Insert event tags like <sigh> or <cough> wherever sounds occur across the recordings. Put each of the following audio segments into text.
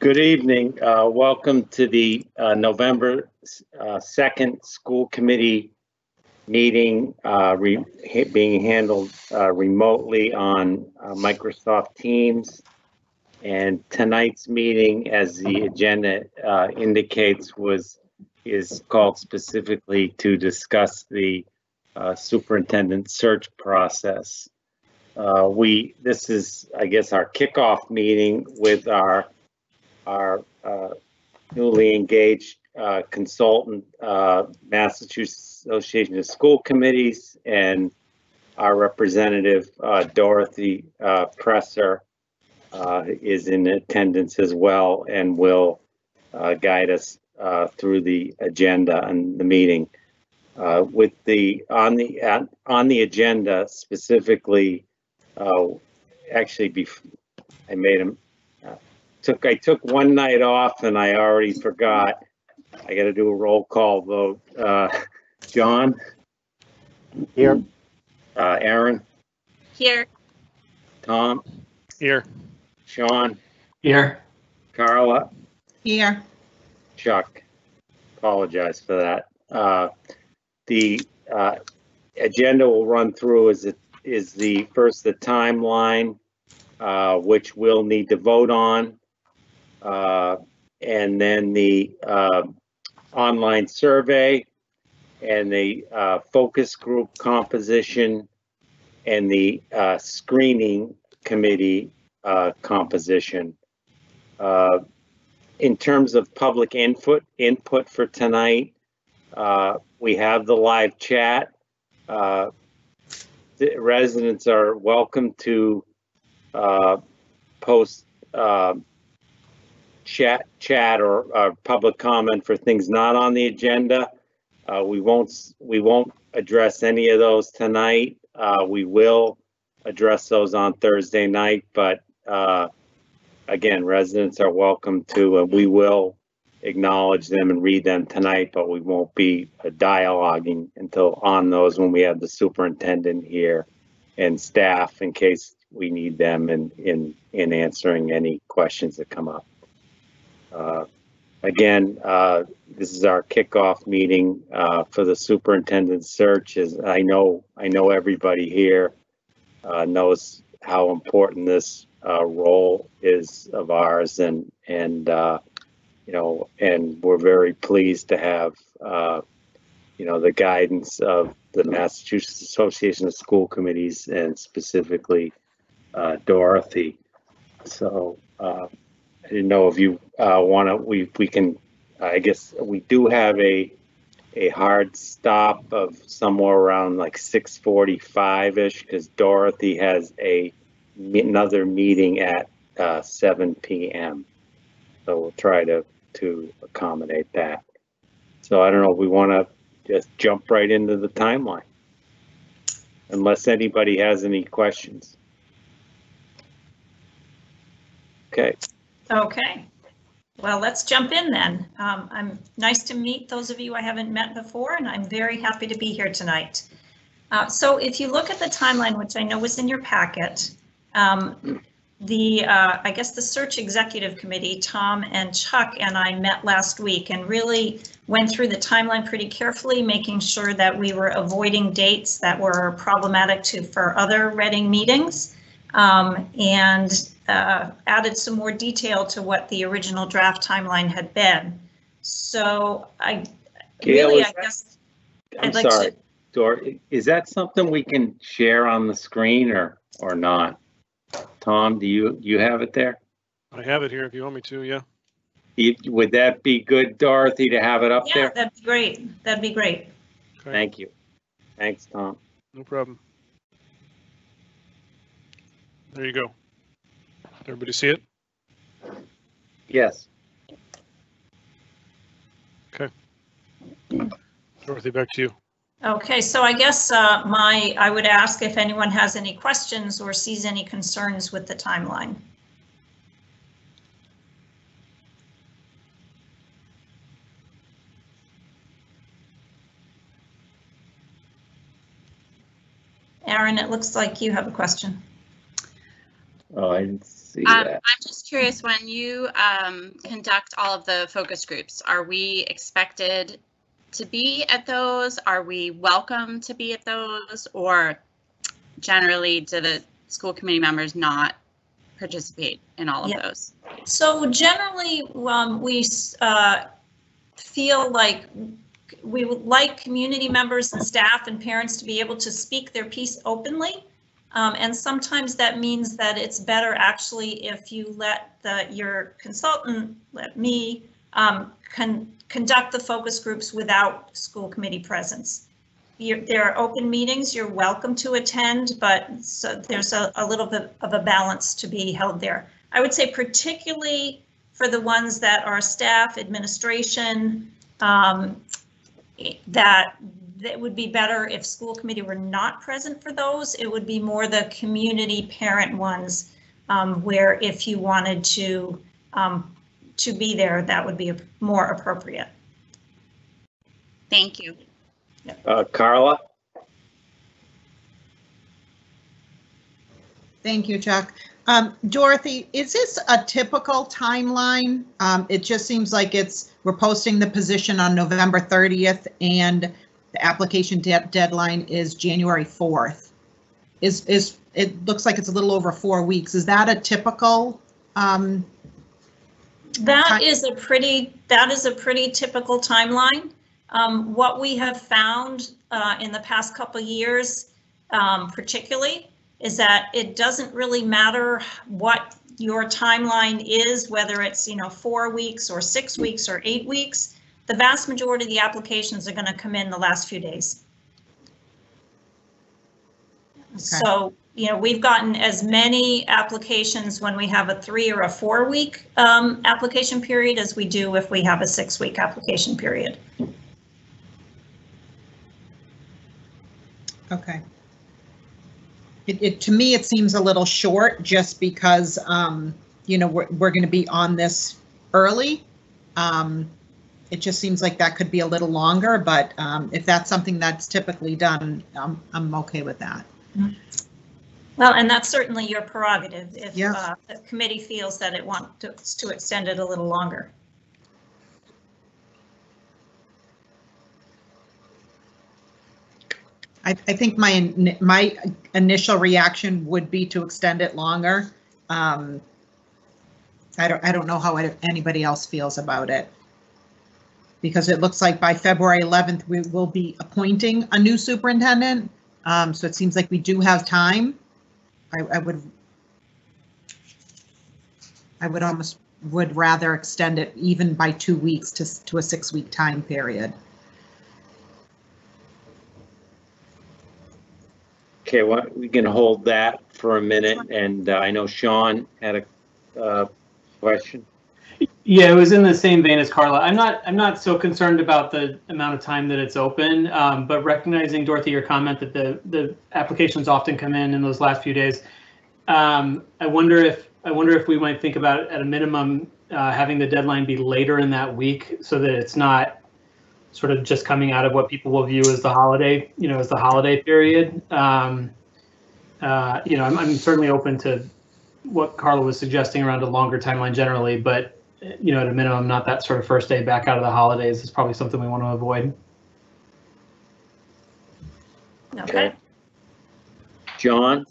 Good evening. Uh, Welcome to the uh, November uh, 2nd School Committee meeting uh, re- being handled uh, remotely on uh, Microsoft Teams. And tonight's meeting, as the agenda indicates, was, is called specifically to discuss the superintendent search process. We, this is, I guess, our kickoff meeting with our our uh, newly engaged uh, consultant, uh, Massachusetts Association of School Committees, and our representative, uh, Dorothy uh, Presser, uh, is in attendance as well and will guide us through the agenda and the meeting. With the, on the, on the agenda specifically, actually, bef- I made a took, I took one night off and I already forgot. I gotta do a roll call vote. Uh, John? Here. Uh, Aaron, Here. Tom, Here. Sean, Here. Carla, Here. Chuck. Apologize for that. Uh, the, uh, agenda will run through is it, is the, first the timeline, uh, which we'll need to vote on. Uh, and then the, uh, online survey and the, uh, focus group composition and the, uh, screening committee, uh, composition. Uh, in terms of public input, input for tonight, we have the live chat. Residents are welcome to, post, chat, chat or, uh, public comment for things not on the agenda. Uh, we won't, we won't address any of those tonight. Uh, we will address those on Thursday night, but, uh, again, residents are welcome to, we will acknowledge them and read them tonight, but we won't be uh, dialoguing until on those when we have the superintendent here and staff in case we need them in, in, in answering any questions that come up. Uh, Again, uh, this is our kickoff meeting uh, for the superintendent search. As I know, I know everybody here uh, knows how important this uh, role is of ours and, and, uh, you know, and we're very pleased to have, uh, you know, the guidance of the Massachusetts Association of School Committees and specifically Dorothy. So didn't know if you uh, want to, we, we can, I guess, we do have a, a hard stop of somewhere around like 6:45-ish because Dorothy has a, another meeting at uh, 7 PM. So we'll try to, to accommodate that. So I don't know, if we want to just jump right into the timeline. Unless anybody has any questions. Okay, Okay. Well, let's jump in then. Um, I'm nice to meet those of you I haven't met before, and I'm very happy to be here tonight. Uh, so if you look at the timeline, which I know was in your packet, um, the, uh, I guess the search executive committee, Tom and Chuck and I met last week and really went through the timeline pretty carefully, making sure that we were avoiding dates that were problematic to, for other Reading meetings. Um, and uh, added some more detail to what the original draft timeline had been. So I, Gail, really, I that- guess, I'm I'd like to- sorry. Dor, is that something we can share on the screen or, or not? Tom, do you, you have it there? I have it here if you want me to, yeah. You- Would that be good, Dorothy, to have it up yeah, there? that'd be great. That'd be great. Okay, Thank you. Thanks, Tom. no problem. There you go. Everybody see it? Yes. Okay. Dorothy, back to you. Okay, so I guess uh, my, I would ask if anyone has any questions or sees any concerns with the timeline. Aaron, it looks like you have a question. Oh, I didn't see Um, that. I'm just curious, when you um, conduct all of the focus groups, are we expected to be at those? Are we welcome to be at those? Or generally, do the school committee members not participate in all of Yeah. those? So generally, um, we, uh, feel like we would like community members and staff and parents to be able to speak their piece openly. Um, and sometimes that means that it's better actually if you let the, your consultant, let me, um, con, conduct the focus groups without school committee presence. You're, there are open meetings, you're welcome to attend, but so there's a, a little bit of a balance to be held there. I would say particularly for the ones that are staff, administration, um, that, that would be better if school committee were not present for those. It would be more the community parent ones, um, where if you wanted to, um, to be there, that would be more appropriate. Thank you. Uh, Carla? Thank you, Chuck. Um, Dorothy, is this a typical timeline? Um, it just seems like it's, we're posting the position on November 30th and the application de- deadline is January 4th. Is, is, it looks like it's a little over four weeks. Is that a typical? Um, That is a pretty, that is a pretty typical timeline. Um, what we have found, uh, in the past couple years, um, particularly, is that it doesn't really matter what your timeline is, whether it's, you know, four weeks or six weeks or eight weeks. The vast majority of the applications are gonna come in the last few days. So, you know, we've gotten as many applications when we have a three or a four week um, application period as we do if we have a six week application period. Okay. It, it, to me, it seems a little short just because, um, you know, we're, we're going to be on this early. Um, it just seems like that could be a little longer, but, um, if that's something that's typically done, I'm, I'm okay with that. Well, and that's certainly your prerogative if Yeah. uh, the committee feels that it wants to extend it a little longer. I, I think my, in- my initial reaction would be to extend it longer. Um, I don't, I don't know how anybody else feels about it. Because it looks like by February 11th, we will be appointing a new superintendent. Um, so it seems like we do have time. I, I would, I would almost, would rather extend it even by two weeks to, to a six-week time period. Okay, well, we can hold that for a minute, and uh, I know Sean had a uh, question. Yeah, it was in the same vein as Carla. I'm not, I'm not so concerned about the amount of time that it's open, um, but recognizing Dorothy, your comment that the, the applications often come in in those last few days. Um, I wonder if, I wonder if we might think about at a minimum, uh, having the deadline be later in that week so that it's not sort of just coming out of what people will view as the holiday, you know, as the holiday period. Um, uh, you know, I'm, I'm certainly open to what Carla was suggesting around a longer timeline generally, but you know, at a minimum, not that sort of first day back out of the holidays is probably something we want to avoid. Okay, John?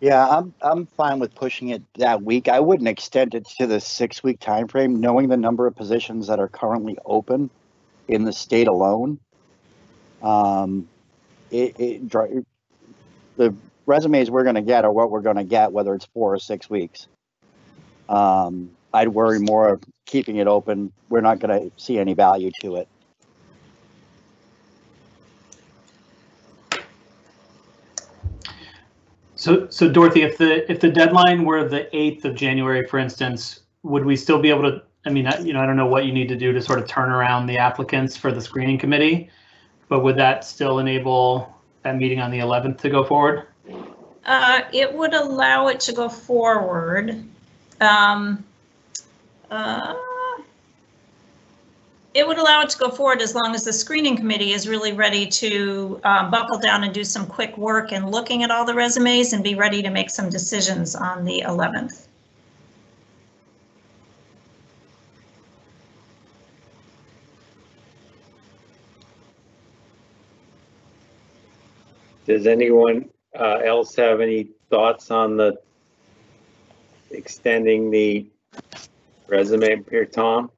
Yeah, I'm, I'm fine with pushing it that week. I wouldn't extend it to the six-week time frame, knowing the number of positions that are currently open in the state alone. Um, it, it, the resumes we're gonna get are what we're gonna get, whether it's four or six weeks. Um, I'd worry more of keeping it open. We're not gonna see any value to it. So, so Dorothy, if the, if the deadline were the 8th of January, for instance, would we still be able to, I mean, I- you know, I don't know what you need to do to sort of turn around the applicants for the screening committee, but would that still enable that meeting on the 11th to go forward? Uh, it would allow it to go forward. Um, uh, it would allow it to go forward as long as the screening committee is really ready to um, buckle down and do some quick work and looking at all the resumes and be ready to make some decisions on the 11th. Does anyone uh, else have any thoughts on the extending the resume here, Tom?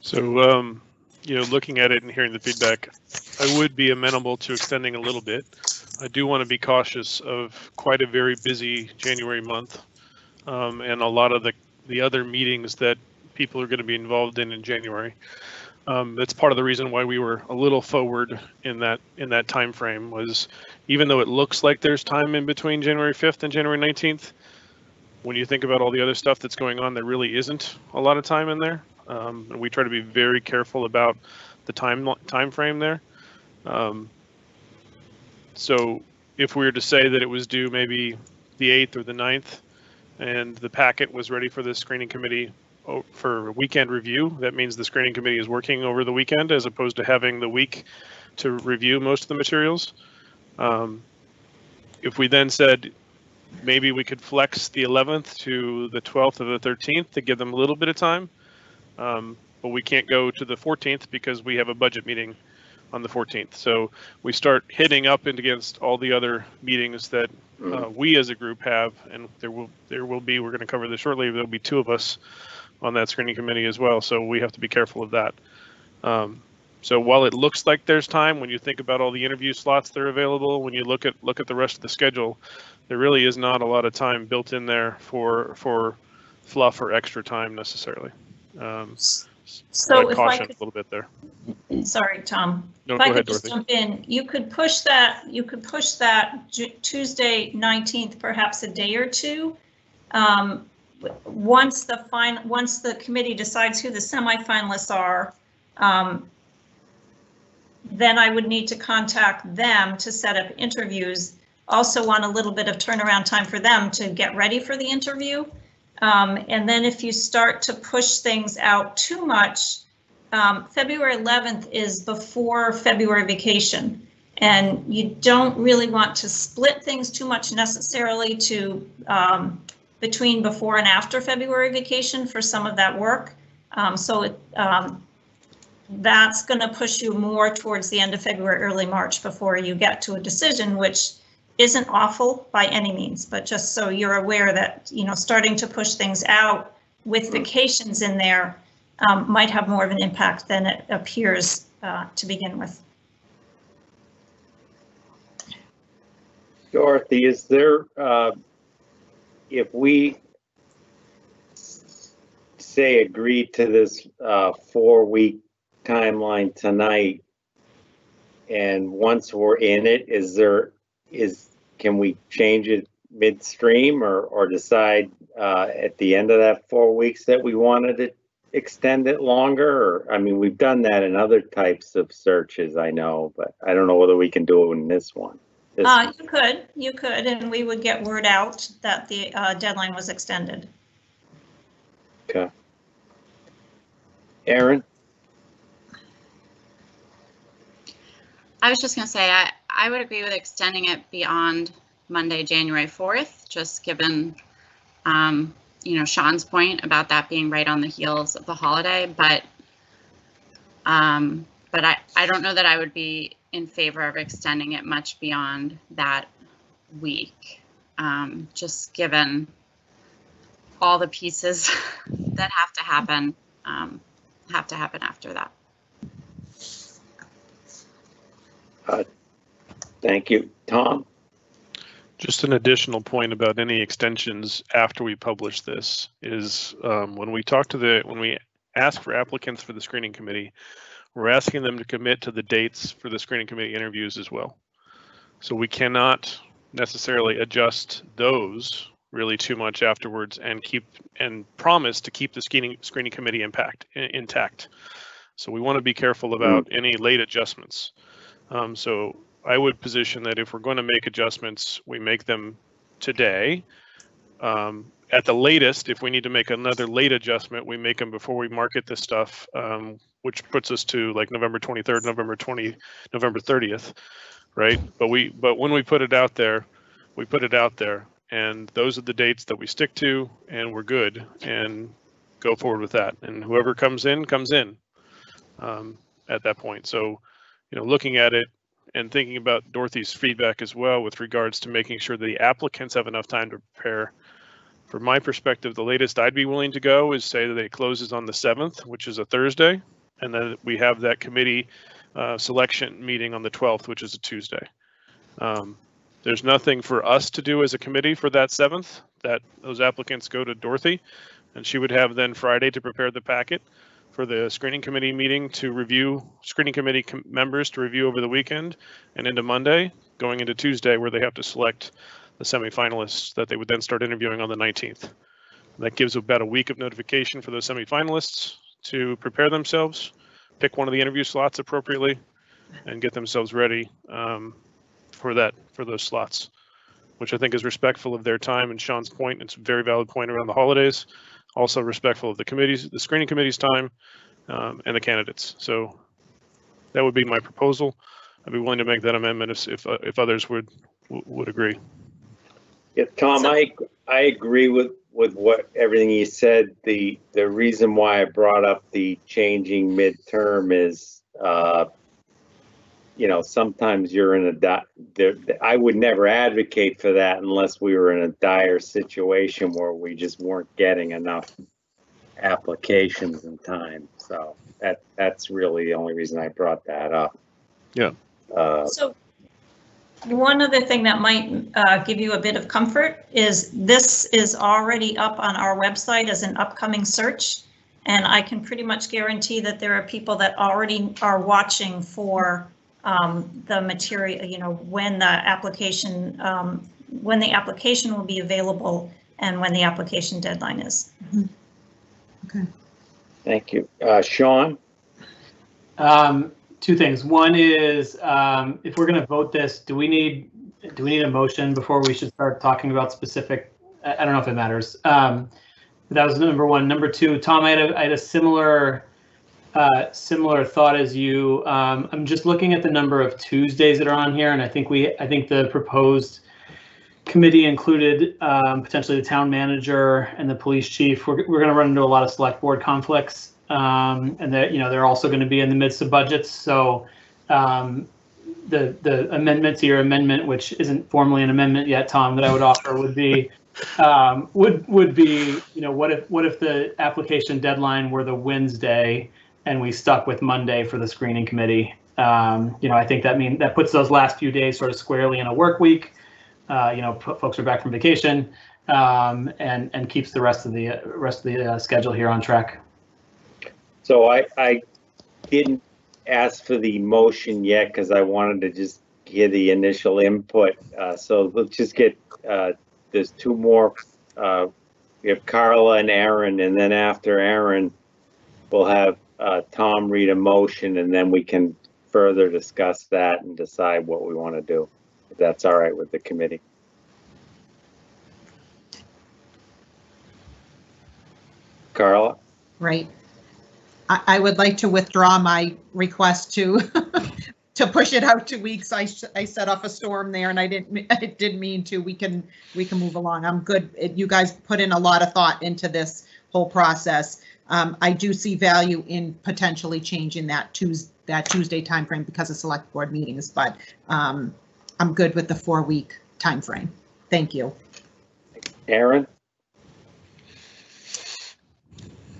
So, um, you know, looking at it and hearing the feedback, I would be amenable to extending a little bit. I do want to be cautious of quite a very busy January month. Um, and a lot of the, the other meetings that people are going to be involved in in January. Um, that's part of the reason why we were a little forward in that in that time frame was even though it looks like there's time in between January 5th and January 19th, when you think about all the other stuff that's going on, there really isn't a lot of time in there. Um, and we try to be very careful about the time time frame there. Um, so if we were to say that it was due maybe the 8th or the 9th, and the packet was ready for the screening committee o- for weekend review, that means the screening committee is working over the weekend as opposed to having the week to review most of the materials. Um, if we then said maybe we could flex the 11th to the 12th or the 13th to give them a little bit of time. Um, but we can't go to the 14th because we have a budget meeting on the 14th. So we start hitting up and against all the other meetings that uh, we as a group have, and there will there will be. We're going to cover this shortly. There'll be two of us on that screening committee as well. So we have to be careful of that. Um, so while it looks like there's time, when you think about all the interview slots that are available, when you look at look at the rest of the schedule, there really is not a lot of time built in there for for fluff or extra time necessarily. Um, So if I caution a little bit there. sorry, Tom. No, If go I ahead, could just Dorothy. jump in, you could push that, you could push that Tuesday 19th, perhaps a day or two. Um, Once the fine, once the committee decides who the semifinalists are, um, then I would need to contact them to set up interviews. Also want a little bit of turnaround time for them to get ready for the interview. Um, And then if you start to push things out too much, um, February 11th is before February vacation. And you don't really want to split things too much necessarily to um, between before and after February vacation for some of that work. Um, so it, um, that's going to push you more towards the end of February, early March before you get to a decision, which isn't awful by any means, but just so you're aware that, you know, starting to push things out with vacations in there um, might have more of an impact than it appears uh, to begin with. Dorothy, is there, uh, if we say agree to this, uh, four-week timeline tonight, and once we're in it, is there, is, can we change it midstream or, or decide, uh, at the end of that four weeks that we wanted to extend it longer? Or, I mean, we've done that in other types of searches, I know, but I don't know whether we can do it in this one. This- Uh, you could, you could, and we would get word out that the uh, deadline was extended. Okay. Aaron? I was just gonna say, I, I would agree with extending it beyond Monday, January 4th, just given, um, you know, Sean's point about that being right on the heels of the holiday, but, um, but I, I don't know that I would be in favor of extending it much beyond that week, um, just given all the pieces <laughs> that have to happen, um, have to happen after that. Thank you. Tom? Just an additional point about any extensions after we publish this is um, when we talk to the, when we ask for applicants for the screening committee, we're asking them to commit to the dates for the screening committee interviews as well. So we cannot necessarily adjust those really too much afterwards and keep and promise to keep the screening screening committee impact intact. So we want to be careful about any late adjustments. Um, so I would position that if we're going to make adjustments, we make them today. Um, at the latest, if we need to make another late adjustment, we make them before we market this stuff. Um, which puts us to like November 23rd, November 20, November 30th, right? But we, but when we put it out there, we put it out there, and those are the dates that we stick to, and we're good, and go forward with that. And whoever comes in, comes in um, at that point. So, you know, looking at it and thinking about Dorothy's feedback as well with regards to making sure the applicants have enough time to prepare. From my perspective, the latest I'd be willing to go is say that it closes on the 7th, which is a Thursday, and then we have that committee uh, selection meeting on the 12th, which is a Tuesday. Um, there's nothing for us to do as a committee for that 7th, that those applicants go to Dorothy, and she would have then Friday to prepare the packet for the screening committee meeting to review, screening committee com- members to review over the weekend and into Monday, going into Tuesday where they have to select the semifinalists that they would then start interviewing on the 19th. That gives about a week of notification for those semifinalists to prepare themselves, pick one of the interview slots appropriately, and get themselves ready um, for that, for those slots, which I think is respectful of their time and Sean's point. It's a very valid point around the holidays also respectful of the committees, the screening committee's time, um, and the candidates. So that would be my proposal. I'd be willing to make that amendment if, if, uh, if others would, would agree. Yeah, Tom, So- I, I agree with, with what, everything you said. The, the reason why I brought up the changing midterm is, uh, you know, sometimes you're in a di- there, I would never advocate for that unless we were in a dire situation where we just weren't getting enough applications in time. So that, that's really the only reason I brought that up. Yeah. Uh, So one other thing that might uh, give you a bit of comfort is this is already up on our website as an upcoming search. And I can pretty much guarantee that there are people that already are watching for um, the material, you know, when the application, um, when the application will be available and when the application deadline is. Okay. Thank you. Uh, Sean? Um, two things. One is, um, if we're gonna vote this, do we need, do we need a motion before we should start talking about specific? I, I don't know if it matters. Um, that was number one. Number two, Tom, I had a, I had a similar, uh, similar thought as you. Um, I'm just looking at the number of Tuesdays that are on here, and I think we, I think the proposed committee included, um, potentially the town manager and the police chief. We're, we're gonna run into a lot of select board conflicts. Um, and that, you know, they're also gonna be in the midst of budgets, so, um, the, the amendment to your amendment, which isn't formally an amendment yet, Tom, that I would offer would be, um, would, would be, you know, what if, what if the application deadline were the Wednesday and we stuck with Monday for the screening committee? Um, you know, I think that mean, that puts those last few days sort of squarely in a work week. Uh, you know, folks are back from vacation, um, and, and keeps the rest of the, uh, rest of the, uh, schedule here on track. So I, I didn't ask for the motion yet because I wanted to just hear the initial input. Uh, so let's just get, uh, there's two more, uh, we have Carla and Aaron, and then after Aaron, we'll have, uh, Tom read a motion and then we can further discuss that and decide what we want to do. If that's all right with the committee. Carla? right? I, I would like to withdraw my request to, <laughs> to push it out two weeks. I, I set off a storm there and I didn't, <laughs> I didn't mean to. We can, we can move along. I'm good. You guys put in a lot of thought into this whole process. Um, I do see value in potentially changing that Tuesday, that Tuesday timeframe because of select board meetings, but, um, I'm good with the four-week timeframe. Thank you. Aaron?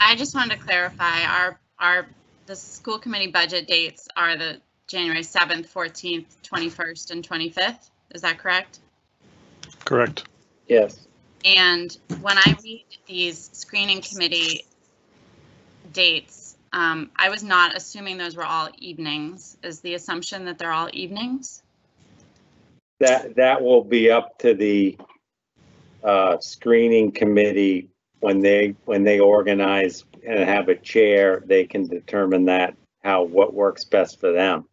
I just wanted to clarify, our, our, the school committee budget dates are the January 7th, 14th, 21st, and 25th. Is that correct? Correct. Yes. And when I read these screening committee dates, um, I was not assuming those were all evenings. Is the assumption that they're all evenings? That, that will be up to the uh, screening committee when they, when they organize and have a chair, they can determine that, how, what works best for them.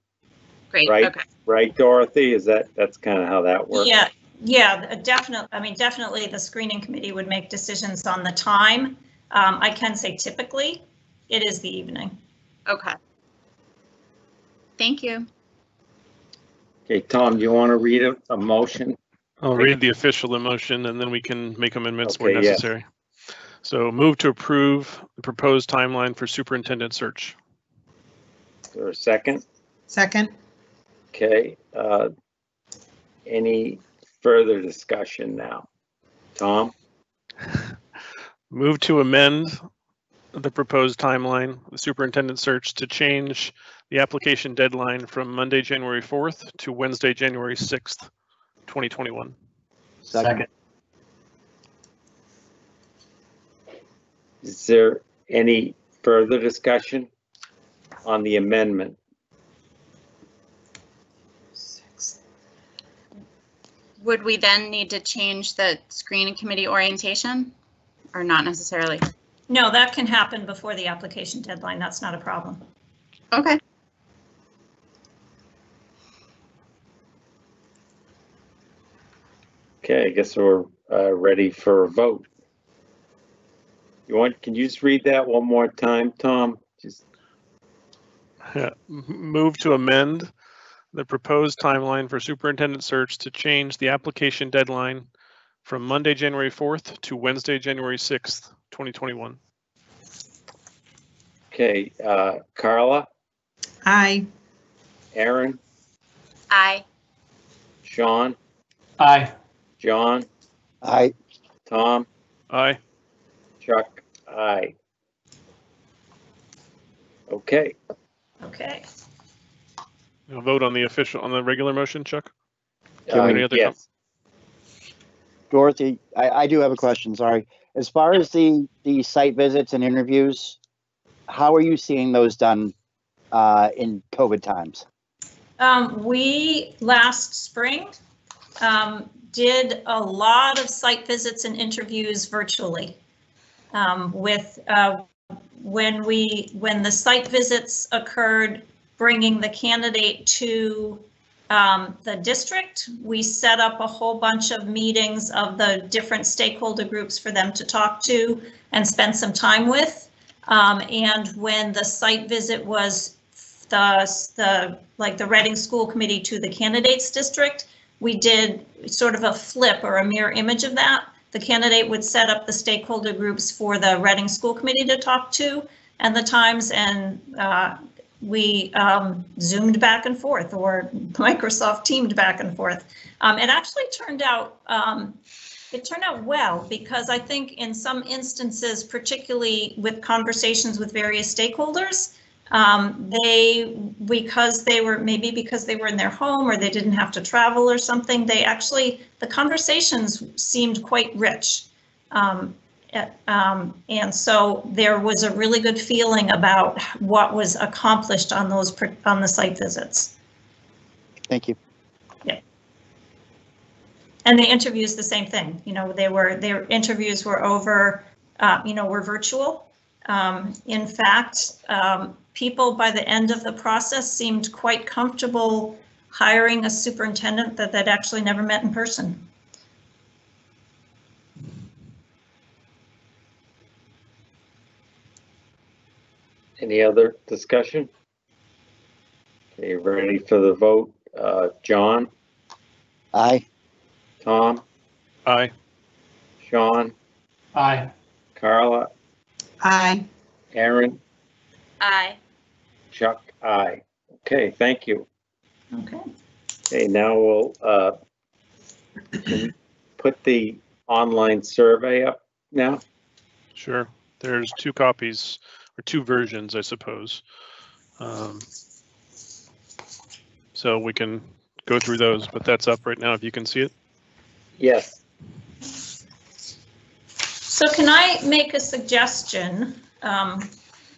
Great, Right. okay. Right, Dorothy? Is that, that's kind of how that works? Yeah, yeah, definitely. I mean, definitely the screening committee would make decisions on the time. Um, I can say typically it is the evening. Okay. Thank you. Okay, Tom, do you want to read a, a motion? I'll read the official emotion and then we can make amendments where Okay, yes. necessary. So move to approve the proposed timeline for superintendent search. Is there a second? Second, Okay, uh, any further discussion now? Tom, Move to amend the proposed timeline, the superintendent search to change the application deadline from Monday, January 4th to Wednesday, January 6th, 2021. Second. is there any further discussion on the amendment? Would we then need to change the screening committee orientation or not necessarily? No, that can happen before the application deadline. That's not a problem. Okay. Okay, I guess we're, uh, ready for a vote. You want, can you just read that one more time, Tom? Just, Yeah, m- Move to amend the proposed timeline for superintendent search to change the application deadline from Monday, January 4th to Wednesday, January 6th, 2021. okay, uh, Carla, aye. Aaron, Aye. Sean, Aye. John, Aye, Tom, Aye. Chuck, Aye. Okay, Okay. We'll vote on the official, on the regular motion, Chuck? Can uh, we- Any other yes, Dorothy, I, I do have a question, sorry. As far as the, the site visits and interviews, how are you seeing those done, uh, in COVID times? Um, we, last spring, um, did a lot of site visits and interviews virtually. Um, with, uh, when we, when the site visits occurred, bringing the candidate to, um, the district, we set up a whole bunch of meetings of the different stakeholder groups for them to talk to and spend some time with. Um, and when the site visit was the, the, like the Reading School Committee to the candidates district, we did sort of a flip or a mirror image of that. The candidate would set up the stakeholder groups for the Reading School Committee to talk to and the times and uh, we um, zoomed back and forth or Microsoft teamed back and forth. Um, it actually turned out, um, it turned out well because I think in some instances, particularly with conversations with various stakeholders, um, they, because they were, maybe because they were in their home or they didn't have to travel or something, they actually, the conversations seemed quite rich. Um, um, and so there was a really good feeling about what was accomplished on those, on the site visits. Thank you. Yeah. And the interviews, the same thing, you know, they were, their interviews were over, uh, you know, were virtual. Um, in fact, um, people by the end of the process seemed quite comfortable hiring a superintendent that they'd actually never met in person. Any other discussion? Okay, ready for the vote? Uh, John, Aye. Tom, Aye. Sean, Aye. Carla, Aye. Aaron, Aye. Chuck, Aye. Okay, thank you. Okay. Okay, now we'll, uh, put the online survey up now? Sure. There's two copies or two versions, I suppose. Um, So we can go through those, but that's up right now if you can see it. Yes, So can I make a suggestion um,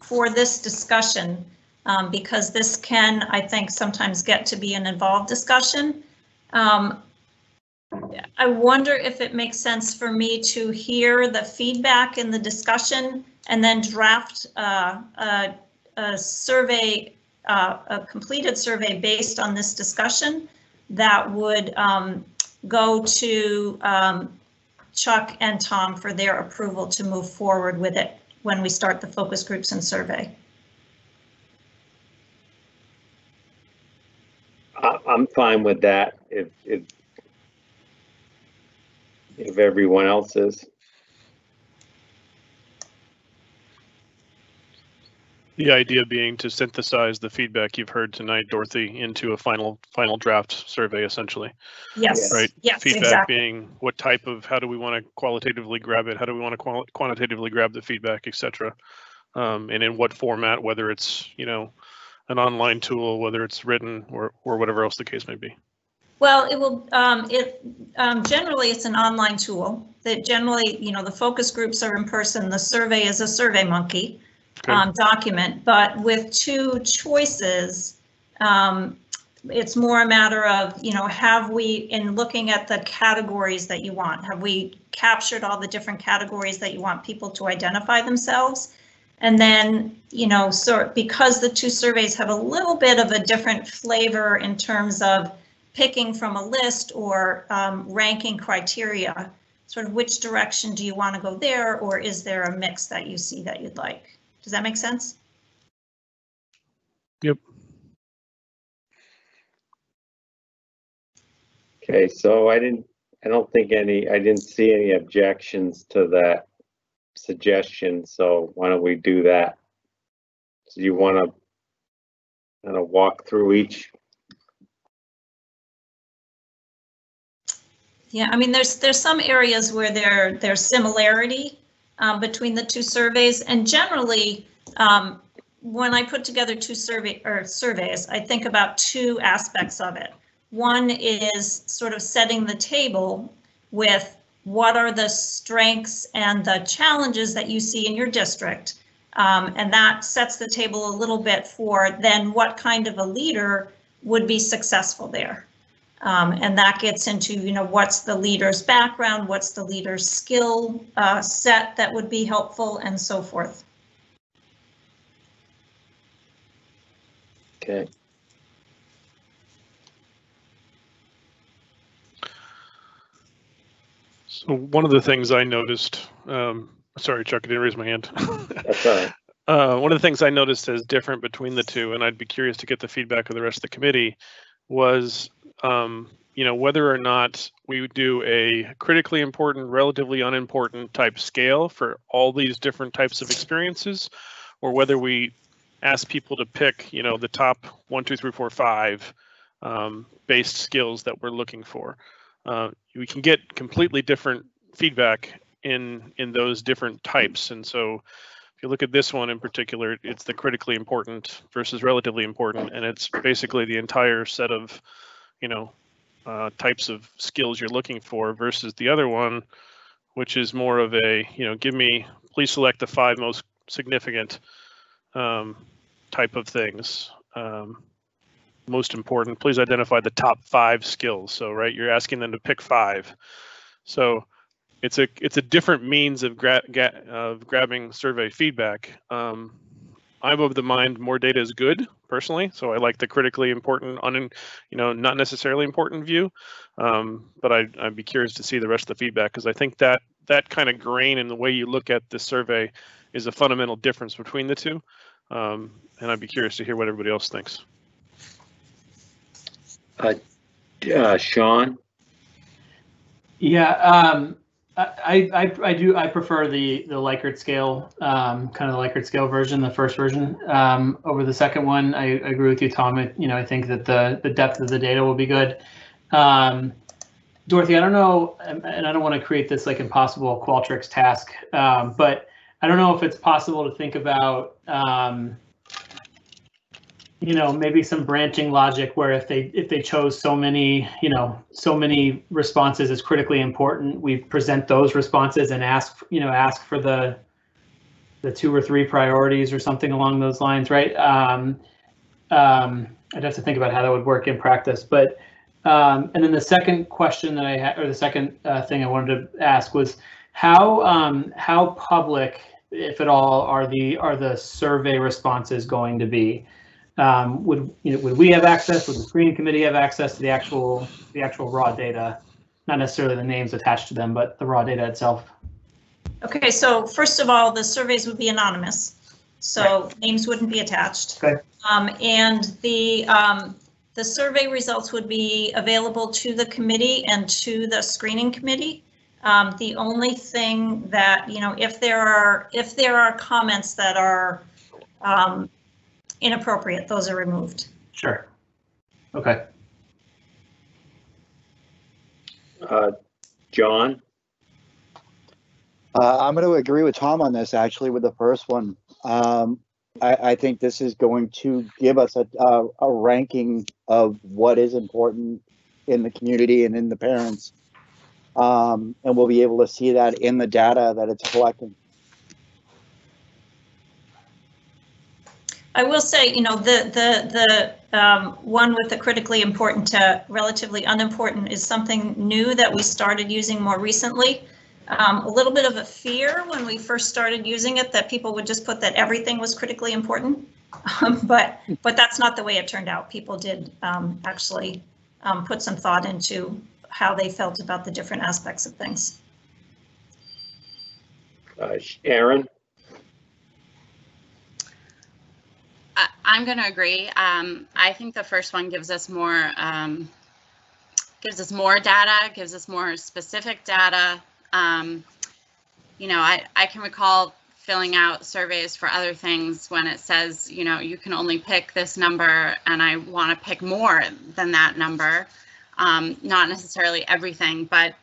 for this discussion? Um, Because this can, I think, sometimes get to be an involved discussion. Um, I wonder if it makes sense for me to hear the feedback in the discussion and then draft uh, a, a, survey, uh, a completed survey based on this discussion that would um, go to um, Chuck and Tom for their approval to move forward with it when we start the focus groups and survey. I, am fine with that. If, if if everyone else is. The idea being to synthesize the feedback you've heard tonight, Dorothy, into a final, final draft survey essentially, Yes, right? yes, Feedback exactly. being what type of, how do we want to qualitatively grab it? How do we want to quantitatively grab the feedback, etc. Um, and in what format, whether it's, you know, an online tool, whether it's written or, or whatever else the case may be. Well, it will, um, it, um, generally, it's an online tool that generally, you know, the focus groups are in person. The survey is a Survey Monkey Okay. um, document, but with two choices, um, it's more a matter of, you know, have we, in looking at the categories that you want, have we captured all the different categories that you want people to identify themselves? And then, you know, so because the two surveys have a little bit of a different flavor in terms of picking from a list or um, ranking criteria, sort of which direction do you want to go there, or is there a mix that you see that you'd like? Does that make sense? Yep. Okay, so I didn't, I don't think any, I didn't see any objections to that suggestion, so why don't we do that? So you wanna kind of walk through each, Yeah, I mean, there's, there's some areas where there, there's similarity um, between the two surveys, and generally, um, when I put together two survey, or surveys, I think about two aspects of it. One is sort of setting the table with what are the strengths and the challenges that you see in your district. Um, and that sets the table a little bit for then what kind of a leader would be successful there. Um, and that gets into, you know, what's the leader's background, what's the leader's skill uh, set that would be helpful and so forth. okay? So one of the things I noticed, um, sorry, Chuck, I didn't raise my hand. That's all right. <laughs> Uh, one of the things I noticed as different between the two, and I'd be curious to get the feedback of the rest of the committee, was, um, you know, whether or not we would do a critically important, relatively unimportant type scale for all these different types of experiences, or whether we ask people to pick, you know, the top one, two, three, four, five um, based skills that we're looking for. Uh, we can get completely different feedback in in those different types, and so if you look at this one in particular, it's the critically important versus relatively important, and it's basically the entire set of, you know, uh, types of skills you're looking for versus the other one, which is more of a, you know, give me, please select the five most significant um, type of things. Um, most important, please identify the top five skills. So, right, you're asking them to pick five. So, it's a it's a different means of gra- ga- of grabbing survey feedback. Um, I'm of the mind more data is good personally, so I like the critically important, un, you know, not necessarily important view. Um, but I'd, I'd be curious to see the rest of the feedback because I think that that kind of grain in the way you look at the survey is a fundamental difference between the two. Um, and I'd be curious to hear what everybody else thinks. Uh, Sean, Yeah, um, I, I, I do, I prefer the, the Likert scale, um, kind of the Likert scale version, the first version, um, over the second one. I agree with you, Tom. It, you know, I think that the, the depth of the data will be good. Um, Dorothy, I don't know, and and I don't want to create this like impossible Qualtrics task, um, but I don't know if it's possible to think about, um, you know, maybe some branching logic where if they if they chose so many, you know, so many responses is critically important, we present those responses and ask, you know, ask for the the two or three priorities or something along those lines, right? Um, um, I'd have to think about how that would work in practice, but um, and then the second question that I had, or the second uh, thing I wanted to ask was how um, how public, if at all, are the are the survey responses going to be? Um, would you know, would we have access? Would the screening committee have access to the actual the actual raw data? Not necessarily the names attached to them, but the raw data itself. Okay, so first of all, the surveys would be anonymous, so names wouldn't be attached. Okay. Um, and the, um, the survey results would be available to the committee and to the screening committee. Um, the only thing that, you know, if there are, if there are comments that are um, inappropriate, those are removed. Sure. Okay. Uh, John, Uh, I'm going to agree with Tom on this, actually, with the first one. Um, I, I think this is going to give us a, a, a ranking of what is important in the community and in the parents. Um, and we'll be able to see that in the data that it's collecting. I will say, you know, the, the, the um, one with the critically important to relatively unimportant is something new that we started using more recently. Um, a little bit of a fear when we first started using it that people would just put that everything was critically important. Um, <laughs> but, but that's not the way it turned out. People did um, actually um, put some thought into how they felt about the different aspects of things. uh, Aaron, I'm going to agree. Um, I think the first one gives us more, um, gives us more data, gives us more specific data. Um, you know, I, I can recall filling out surveys for other things when it says, you know, you can only pick this number and I want to pick more than that number. Um, not necessarily everything, but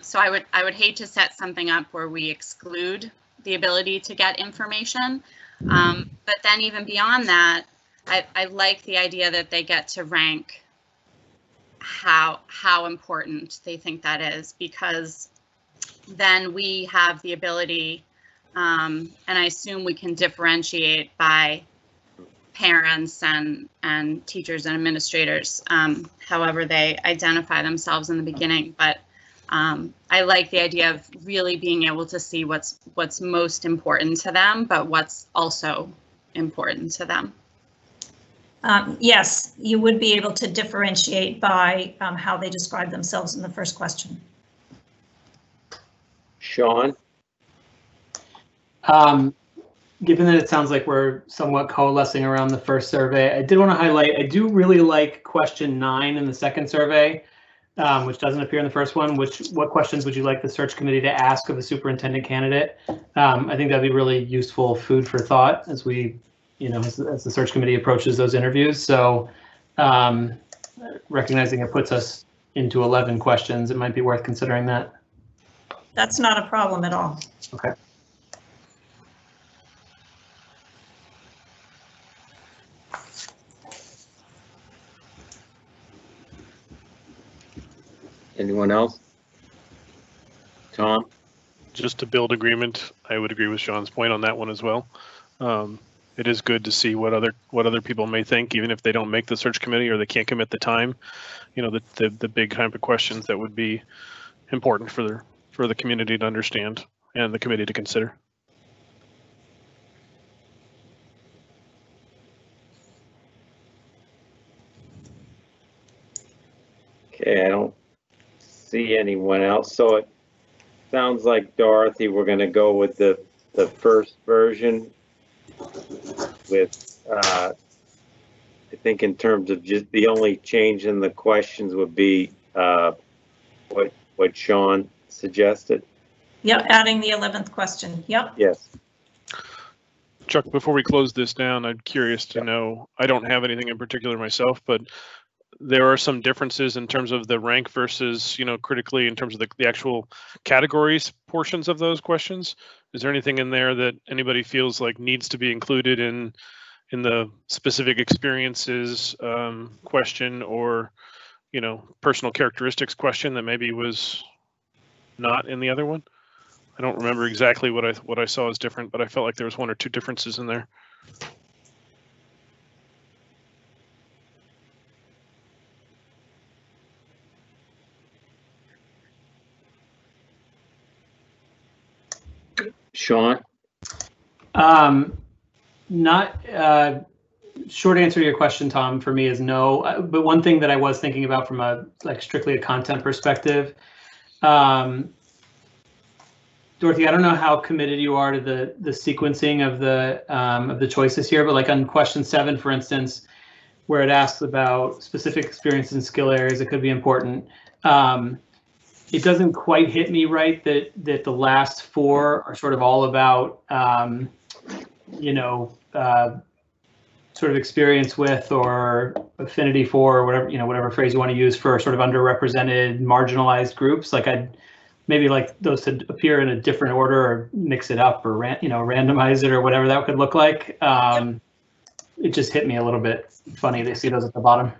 so I would I would hate to set something up where we exclude the ability to get information. Um, but then even beyond that, I, I like the idea that they get to rank how how important they think that is because then we have the ability um, and I assume we can differentiate by parents and and teachers and administrators um, however they identify themselves in the beginning. But um, I like the idea of really being able to see what's what's most important to them, but what's also important to them. Um, yes, you would be able to differentiate by um, how they describe themselves in the first question. Sean, Um, given that it sounds like we're somewhat coalescing around the first survey, I did want to highlight, I do really like question nine in the second survey, um, which doesn't appear in the first one, which, what questions would you like the search committee to ask of a superintendent candidate? Um, I think that'd be really useful food for thought as we, you know, as, as the search committee approaches those interviews. So, um, recognizing it puts us into 11 questions, it might be worth considering that. That's not a problem at all. Okay. Anyone else? Tom, just to build agreement, I would agree with Sean's point on that one as well. Um, it is good to see what other what other people may think, even if they don't make the search committee or they can't commit the time. You know, the the, the big type of questions that would be important for the for the community to understand and the committee to consider. okay, I don't see anyone else, so it sounds like Dorothy, we're gonna go with the, the first version with, uh, I think in terms of just, the only change in the questions would be, uh, what, what Sean suggested, Yep, adding the 11th question. Yep. yes. Chuck, before we close this down, I'm curious to know, I don't have anything in particular myself, but there are some differences in terms of the rank versus, you know, critically in terms of the, the actual categories portions of those questions. Is there anything in there that anybody feels like needs to be included in, in the specific experiences um, question or, you know, personal characteristics question that maybe was not in the other one? I don't remember exactly what I what I saw as different, but I felt like there was one or two differences in there. Sean, Um, not, uh, short answer to your question, Tom, for me is no. Uh, But one thing that I was thinking about from a, like strictly a content perspective, um, Dorothy, I don't know how committed you are to the, the sequencing of the, um, of the choices here, but like on question seven, for instance, where it asks about specific experience and skill areas that could be important. Um, it doesn't quite hit me right that that the last four are sort of all about um, you know uh, sort of experience with or affinity for or whatever you know whatever phrase you want to use for sort of underrepresented marginalized groups. Like i'd maybe like those to appear in a different order or mix it up or ran, you know randomize it or whatever that could look like. Um, it just hit me a little bit funny to see those at the bottom.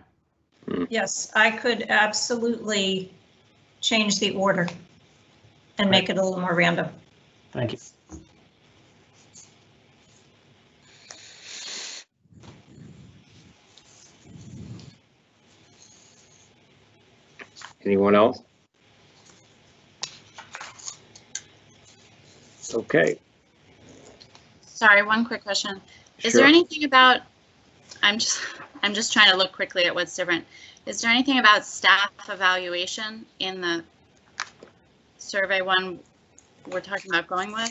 Yes, I could absolutely change the order and make it a little more random. thank you Anyone else? Okay, Sorry, one quick question. Is there anything about, I'm just, I'm just trying to look quickly at what's different. Is there anything about staff evaluation in the survey one we're talking about going with?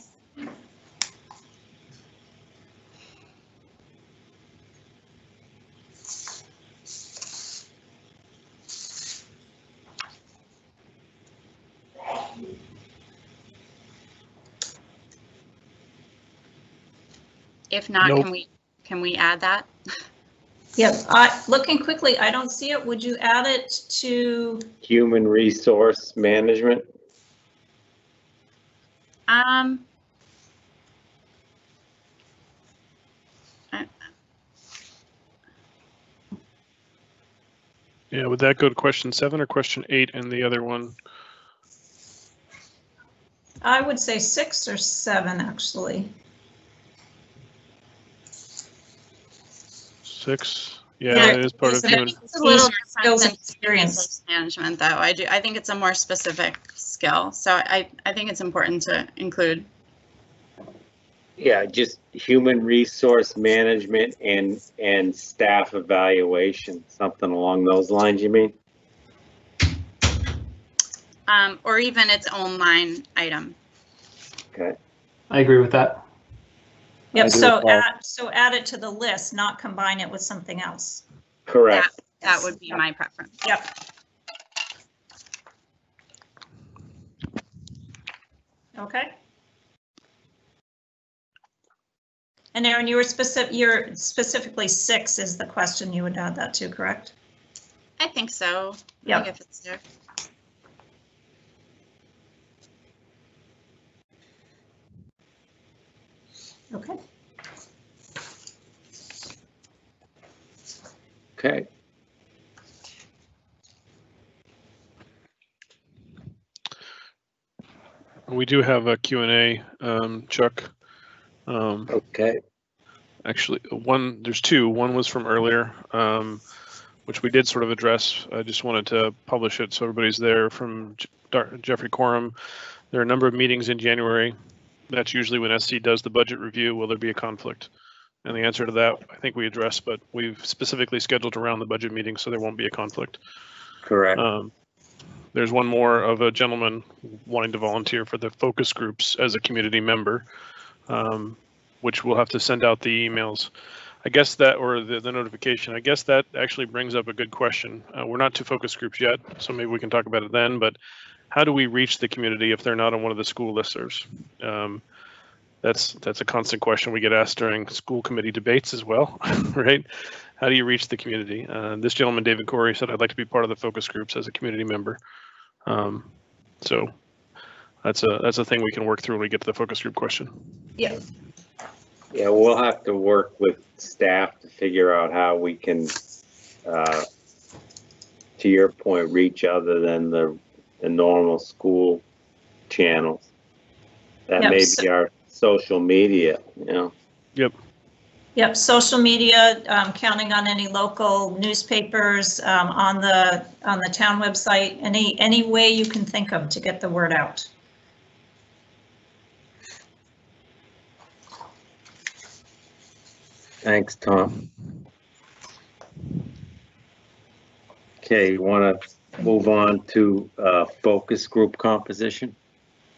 If not, Nope. can we, can we add that? <laughs> Yep, I, looking quickly, I don't see it. Would you add it to, human resource management. Um. Yeah, would that go to question seven or question eight and the other one? I would say six or seven, actually. Six? Yeah, Yeah, it is part of it's- human. It's a little These skills and experience. management, though. I do, I think it's a more specific skill, so I, I think it's important to include. Yeah, just human resource management and, and staff evaluation, something along those lines, you mean? Um, or even its own line item. Okay, i agree with that I Yep, so as add, so add it to the list, not combine it with something else. correct. That would be my preference. Yep. Okay. And Aaron, you were specific, you're specifically six is the question you would add that to, correct? I think so. I Yep. if it's there. Okay. Okay, We do have a Q and A, um, Chuck. Um, okay, actually, one, there's two. One was from earlier, um, which we did sort of address. I just wanted to publish it so everybody's there from J- Dar- Jeffrey Quorum. There are a number of meetings in January. That's usually when SC does the budget review. Will there be a conflict? And the answer to that, I think we addressed, but we've specifically scheduled around the budget meeting, so there won't be a conflict. correct. Um, there's one more of a gentleman wanting to volunteer for the focus groups as a community member, um, which we'll have to send out the emails. I guess that, or the, the notification, I guess that actually brings up a good question. Uh, we're not to focus groups yet, so maybe we can talk about it then, but how do we reach the community if they're not on one of the school listservs? Um, that's, that's a constant question we get asked during school committee debates as well, <laughs> right? How do you reach the community? Uh, this gentleman, David Corey, said, I'd like to be part of the focus groups as a community member. Um, so that's a, that's a thing we can work through when we get to the focus group question. Yeah, Yeah, we'll have to work with staff to figure out how we can, uh, to your point, reach other than the, the normal school channels. That Yep, may so- be our social media, you know, Yep. yep, social media, um, counting on any local newspapers, um, on the, on the town website, any, any way you can think of to get the word out. thanks, Tom. Okay, you want to move on to, uh, focus group composition?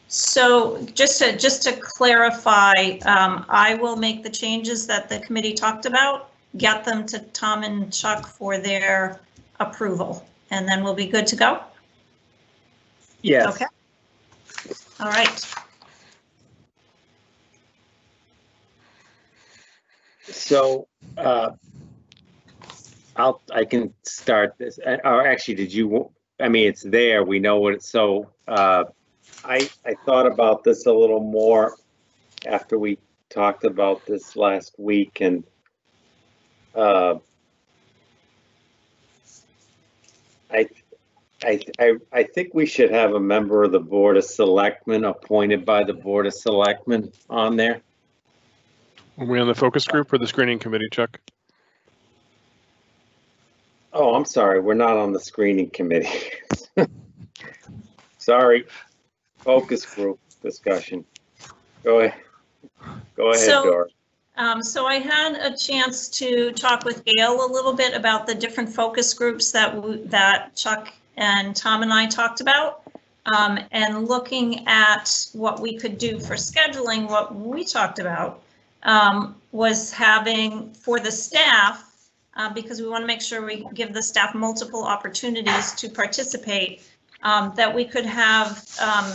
So just to, just to clarify, um, I will make the changes that the committee talked about. get them to Tom and Chuck for their approval, and then we'll be good to go? Yes. Okay. All right. So, uh, I'll, I can start this, uh, or actually, did you, I mean, it's there, we know what it's, so, uh, I, I thought about this a little more after we talked about this last week and, uh, I, I, I, I think we should have a member of the Board of Selectmen appointed by the Board of Selectmen on there. Are we on the focus group or the screening committee, Chuck? Oh, I'm sorry, we're not on the screening committee. <laughs> Sorry, focus group discussion. Go ahead. Go ahead, So- Dora. Um, so I had a chance to talk with Gail a little bit about the different focus groups that, that Chuck and Tom and I talked about. Um, and looking at what we could do for scheduling, what we talked about, um, was having for the staff, uh, because we want to make sure we give the staff multiple opportunities to participate, um, that we could have, um,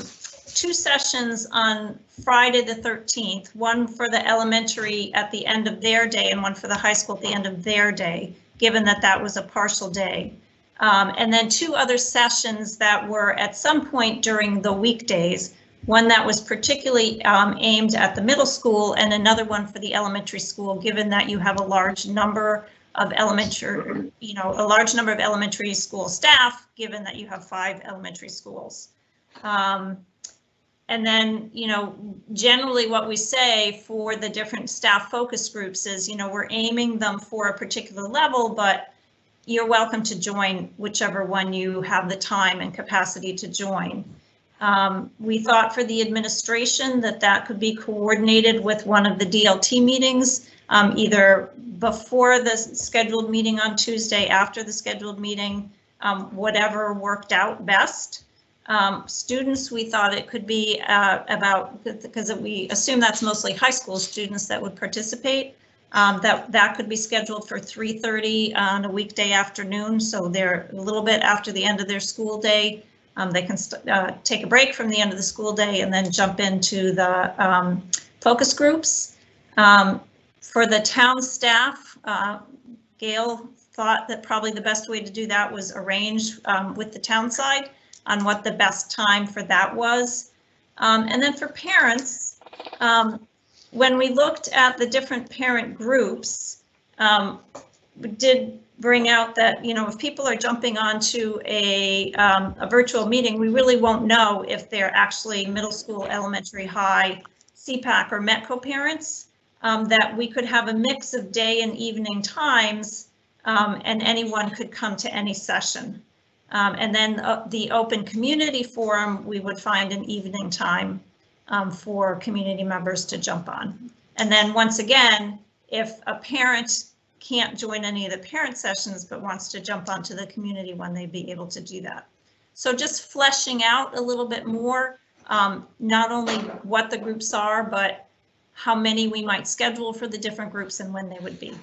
two sessions on Friday, the 13th, one for the elementary at the end of their day and one for the high school at the end of their day, given that that was a partial day. Um, and then two other sessions that were at some point during the weekdays, one that was particularly um, aimed at the middle school and another one for the elementary school, given that you have a large number of elementary, you know, a large number of elementary school staff, given that you have five elementary schools. Um, and then, you know, generally what we say for the different staff focus groups is, you know, we're aiming them for a particular level, but you're welcome to join whichever one you have the time and capacity to join. Um, we thought for the administration that that could be coordinated with one of the DLT meetings, um, either before the scheduled meeting on Tuesday, after the scheduled meeting, um, whatever worked out best. Um, students, we thought it could be uh, about, because we assume that's mostly high school students that would participate, um, that that could be scheduled for 3:30 on a weekday afternoon, so they're a little bit after the end of their school day. Um, they can uh, take a break from the end of the school day and then jump into the um, focus groups. For the town staff, uh, Gail thought that probably the best way to do that was arrange um, with the town side on what the best time for that was. Um, and then for parents, um, when we looked at the different parent groups, um, we did bring out that, you know, if people are jumping onto a, um, a virtual meeting, we really won't know if they're actually middle school, elementary, high, CPAC or METCO parents, um, that we could have a mix of day and evening times, um, and anyone could come to any session. Um, and then uh, the open community forum, we would find an evening time um, for community members to jump on. And then once again, if a parent can't join any of the parent sessions but wants to jump onto the community one, they'd be able to do that. So just fleshing out a little bit more, um, not only what the groups are, but how many we might schedule for the different groups and when they would be.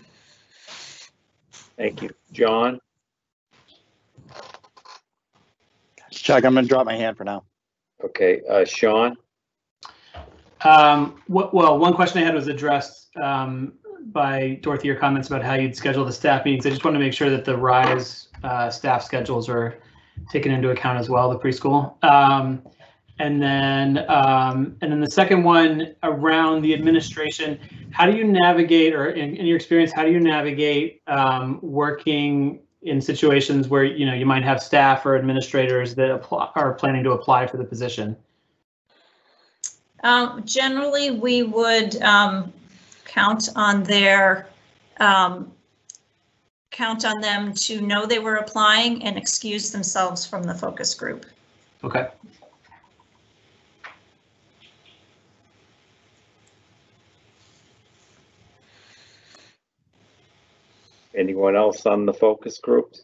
Thank you. John? Chuck, I'm gonna drop my hand for now. Okay, uh, Sean? Um, well, one question I had was addressed, um, by Dorothy, your comments about how you'd schedule the staff meetings. I just want to make sure that the RISE, uh, staff schedules are taken into account as well, the preschool. Um, and then, um, and then the second one around the administration, how do you navigate, or in, in your experience, how do you navigate, um, working in situations where, you know, you might have staff or administrators that apply, are planning to apply for the position? Um, generally, we would, um, count on their, um, count on them to know they were applying and excuse themselves from the focus group. Okay. Anyone else on the focus groups?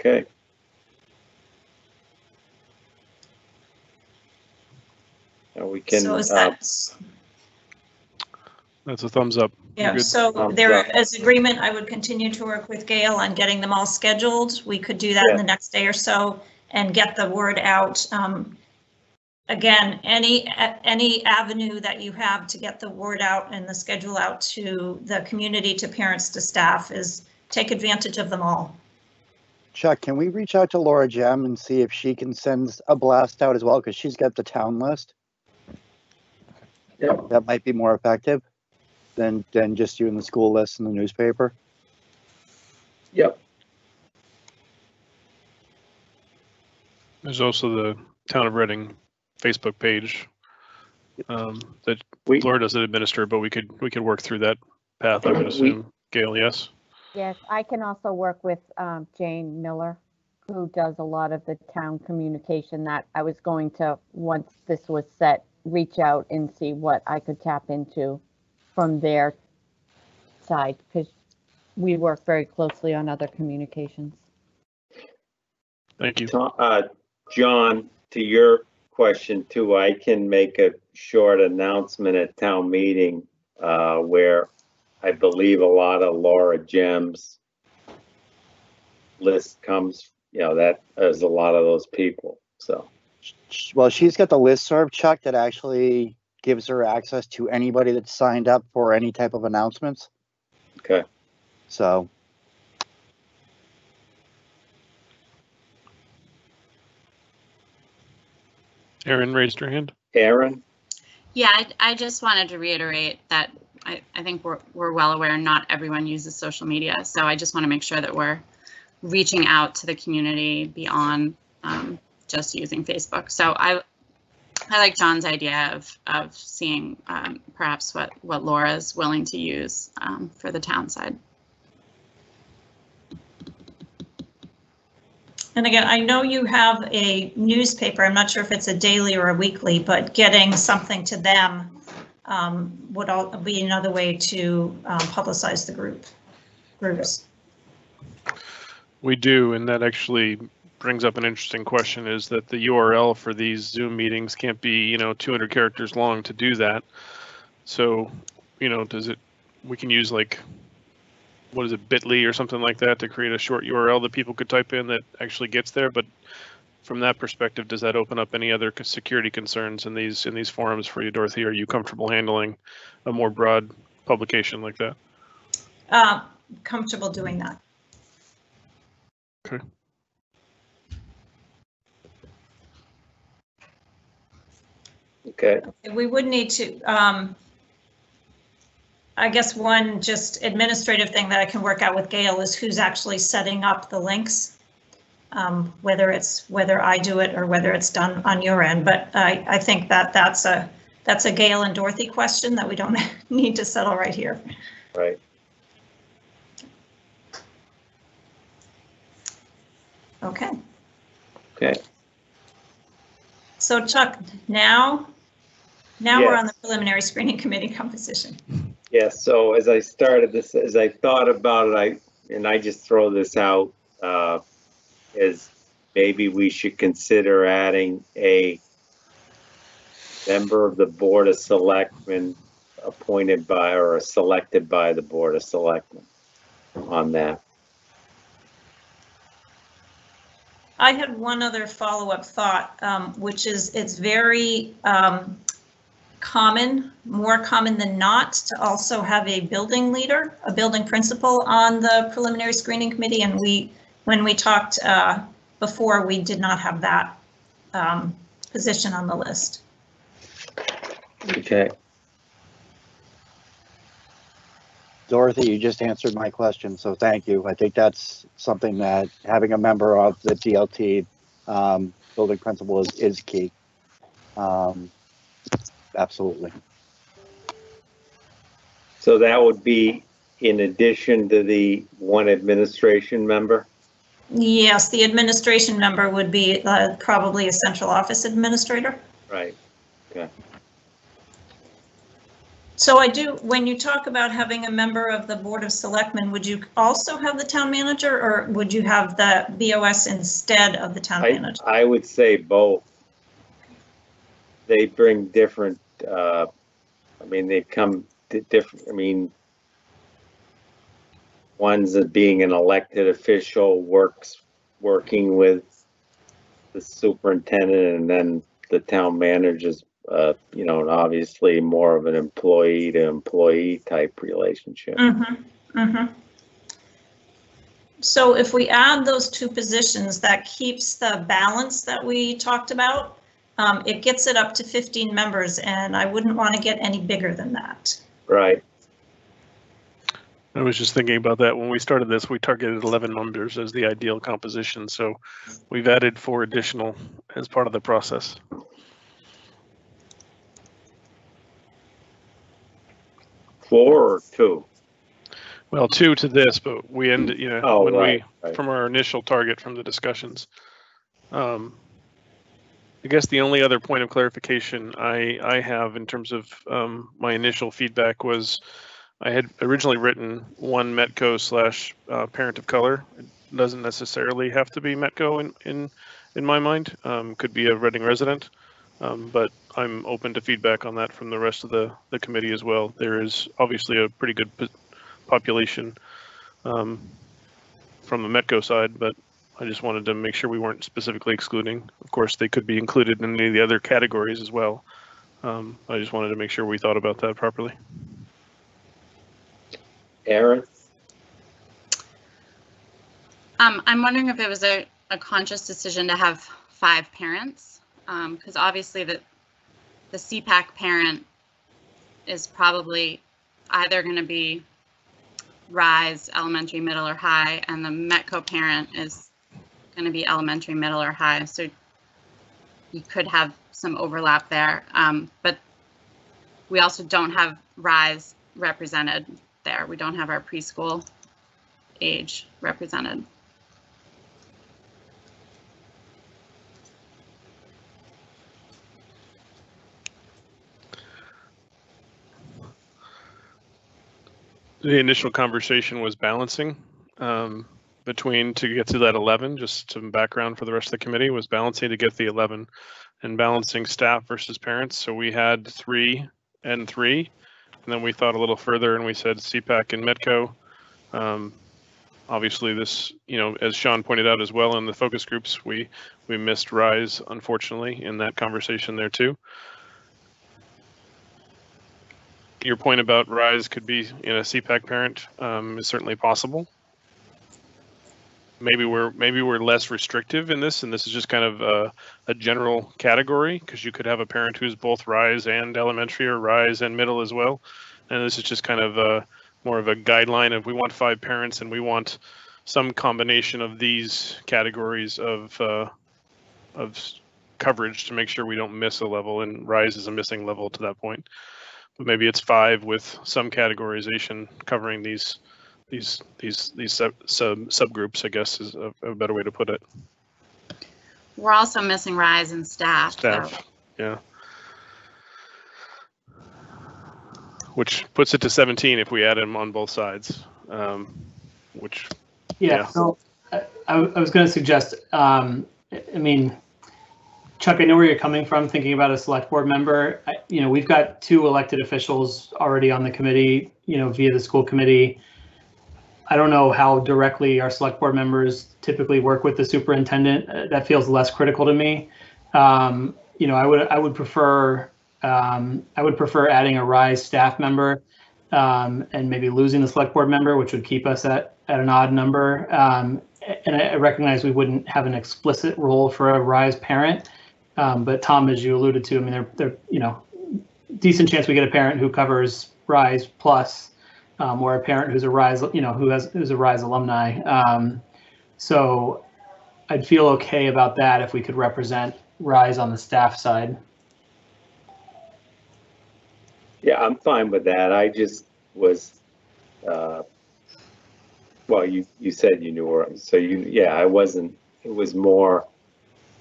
Okay. Now We can, So is uh, that, That's a thumbs up. Yeah, good. so Thumbs there up. is agreement, I would continue to work with Gail on getting them all scheduled. We could do that in Yeah. the next day or so and get the word out. Um, Again, any, any avenue that you have to get the word out and the schedule out to the community, to parents, to staff is take advantage of them all. Chuck, can we reach out to Laura Gemme and see if she can send a blast out as well? Because she's got the town list. Yep. That might be more effective than, than just doing the school list in the newspaper. Yep, There's also the Town of Reading Facebook page um, that we, Laura doesn't administer, but we could, we could work through that path, I would We- assume. Gail, yes? Yes, I can also work with um, Jane Miller, who does a lot of the town communication that I was going to, once this was set, reach out and see what I could tap into from their side, because we work very closely on other communications. Thank you. Uh, John, to your question too, I can make a short announcement at town meeting, uh, where I believe a lot of Laura Gemme's list comes, you know, that, there's a lot of those people, so. Well, she's got the listserv, Chuck, that actually gives her access to anybody that's signed up for any type of announcements. Okay. So, Erin raised her hand. Aaron? Yeah, I, I just wanted to reiterate that I, I think we're, we're well aware not everyone uses social media. So I just want to make sure that we're reaching out to the community beyond um, just using Facebook. So I, I like John's idea of, of seeing um, perhaps what, what Laura's willing to use um, for the town side. And again, I know you have a newspaper, I'm not sure if it's a daily or a weekly, but getting something to them um, would all be another way to um, publicize the group, groups. We do, and that actually brings up an interesting question is that the URL for these Zoom meetings can't be, you know, 200 characters long to do that. So, you know, does it, we can use like, what is it, bit.ly or something like that to create a short URL that people could type in that actually gets there, but from that perspective, does that open up any other security concerns in these, in these forums for you, Dorothy? Are you comfortable handling a more broad publication like that? Uh, Comfortable doing that. Okay. Okay, We would need to, um, I guess one just administrative thing that I can work out with Gail is who's actually setting up the links. Um, whether it's, whether I do it or whether it's done on your end, but I, I think that that's a, that's a Gail and Dorothy question that we don't <laughs> need to settle right here. right. Okay, Okay, so Chuck, now, now we're on the preliminary screening committee <laughs> composition. Yeah, so as I started this, as I thought about it, I, and I just throw this out, uh, is maybe we should consider adding a member of the Board of Selectmen appointed by or selected by the Board of Selectmen on that. I had one other follow-up thought, um, which is it's very um, common, more common than not, to also have a building leader, a building principal on the preliminary screening committee. And we, when we talked uh, before, we did not have that um, position on the list. Okay, Dorothy, you just answered my question, so thank you. I think that's something that having a member of the DLT, um, building principal is, is key. Um, absolutely. so that would be in addition to the one administration member? Yes, the administration member would be uh, probably a central office administrator. Right, So I do, when you talk about having a member of the Board of Selectmen, would you also have the town manager or would you have the BOS instead of the town I, manager? I would say both. They bring different, uh, I mean, they come different, I mean, one's being an elected official works, working with the superintendent and then the town manager's, uh, you know, and obviously more of an employee to employee type relationship. Mm-hmm, mm-hmm. So if we add those two positions, that keeps the balance that we talked about. Um, it gets it up to 15 members and I wouldn't want to get any bigger than that. Right, I was just thinking about that. When we started this, we targeted 11 members as the ideal composition. So we've added four additional as part of the process. four or two? Well, two to this, but we ended, you know, Oh, when right, we, right. from our initial target from the discussions. Um, I guess the only other point of clarification I, I have in terms of um, my initial feedback was I had originally written one Metco slash uh, parent of color. It doesn't necessarily have to be Metco in, in, in my mind. Um, could be a Reading resident. Um, but I'm open to feedback on that from the rest of the, the committee as well. There is obviously a pretty good po- population um, from the Metco side, but I just wanted to make sure we weren't specifically excluding. Of course, they could be included in any of the other categories as well. Um, I just wanted to make sure we thought about that properly. Aaron? Um, I'm wondering if it was a, a conscious decision to have five parents, because obviously the, the CPAC parent is probably either going to be Rise, elementary, middle, or high, and the Metco parent is going to be elementary, middle, or high. So you could have some overlap there, um, but we also don't have Rise represented there. We don't have our preschool age represented. The initial conversation was balancing um, between to get to that 11, just some background for the rest of the committee was balancing to get the 11 and balancing staff versus parents. So we had three and three. And then we thought a little further and we said CPAC and Metco. Um, obviously this, you know, as Sean pointed out as well in the focus groups, we, we missed Rise unfortunately in that conversation there too. Your point about Rise could be in a CPAC parent um, is certainly possible. Maybe we're maybe we're less restrictive in this, and this is just kind of a, a general category because you could have a parent who's both Rise and elementary or Rise and middle as well, and this is just kind of a more of a guideline of we want five parents and we want some combination of these categories of uh, of coverage to make sure we don't miss a level, and Rise is a missing level to that point. But maybe it's five with some categorization covering these these these these sub, sub subgroups i guess is a, a better way to put it We're also missing Rise and staff. so- staff yeah which puts it to 17 if we add them on both sides um, which Yeah, Yeah. so I, I I was going to suggest, um, I I mean, Chuck, I know where you're coming from, thinking about a select board member. I- You know, we've got two elected officials already on the committee, you know, via the school committee. I don't know how directly our select board members typically work with the superintendent. Uh, That feels less critical to me. Um, You know, I would, I would prefer, um, I would prefer adding a RISE staff member um, and maybe losing the select board member, which would keep us at, at an odd number. Um, and I recognize we wouldn't have an explicit role for a RISE parent. Um, but Tom, as you alluded to, I mean, they're, you know, decent chance we get a parent who covers RISE plus, um, or a parent who's a RISE, you know, who has, who's a RISE alumni. Um, so I'd feel okay about that if we could represent RISE on the staff side. Yeah, I'm fine with that. I just was, uh, well, you, you said you knew her, so you, yeah, I wasn't, it was more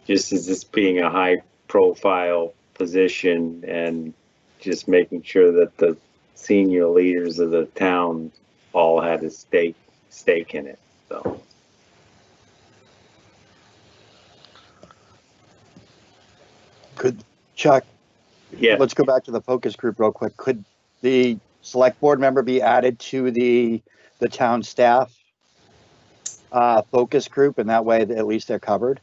just as this being a high profile position and just making sure that the senior leaders of the town all had a stake, stake in it, so. Could, Chuck, Yeah. let's go back to the focus group real quick. Could the select board member be added to the, the town staff uh, focus group and that way at least they're covered?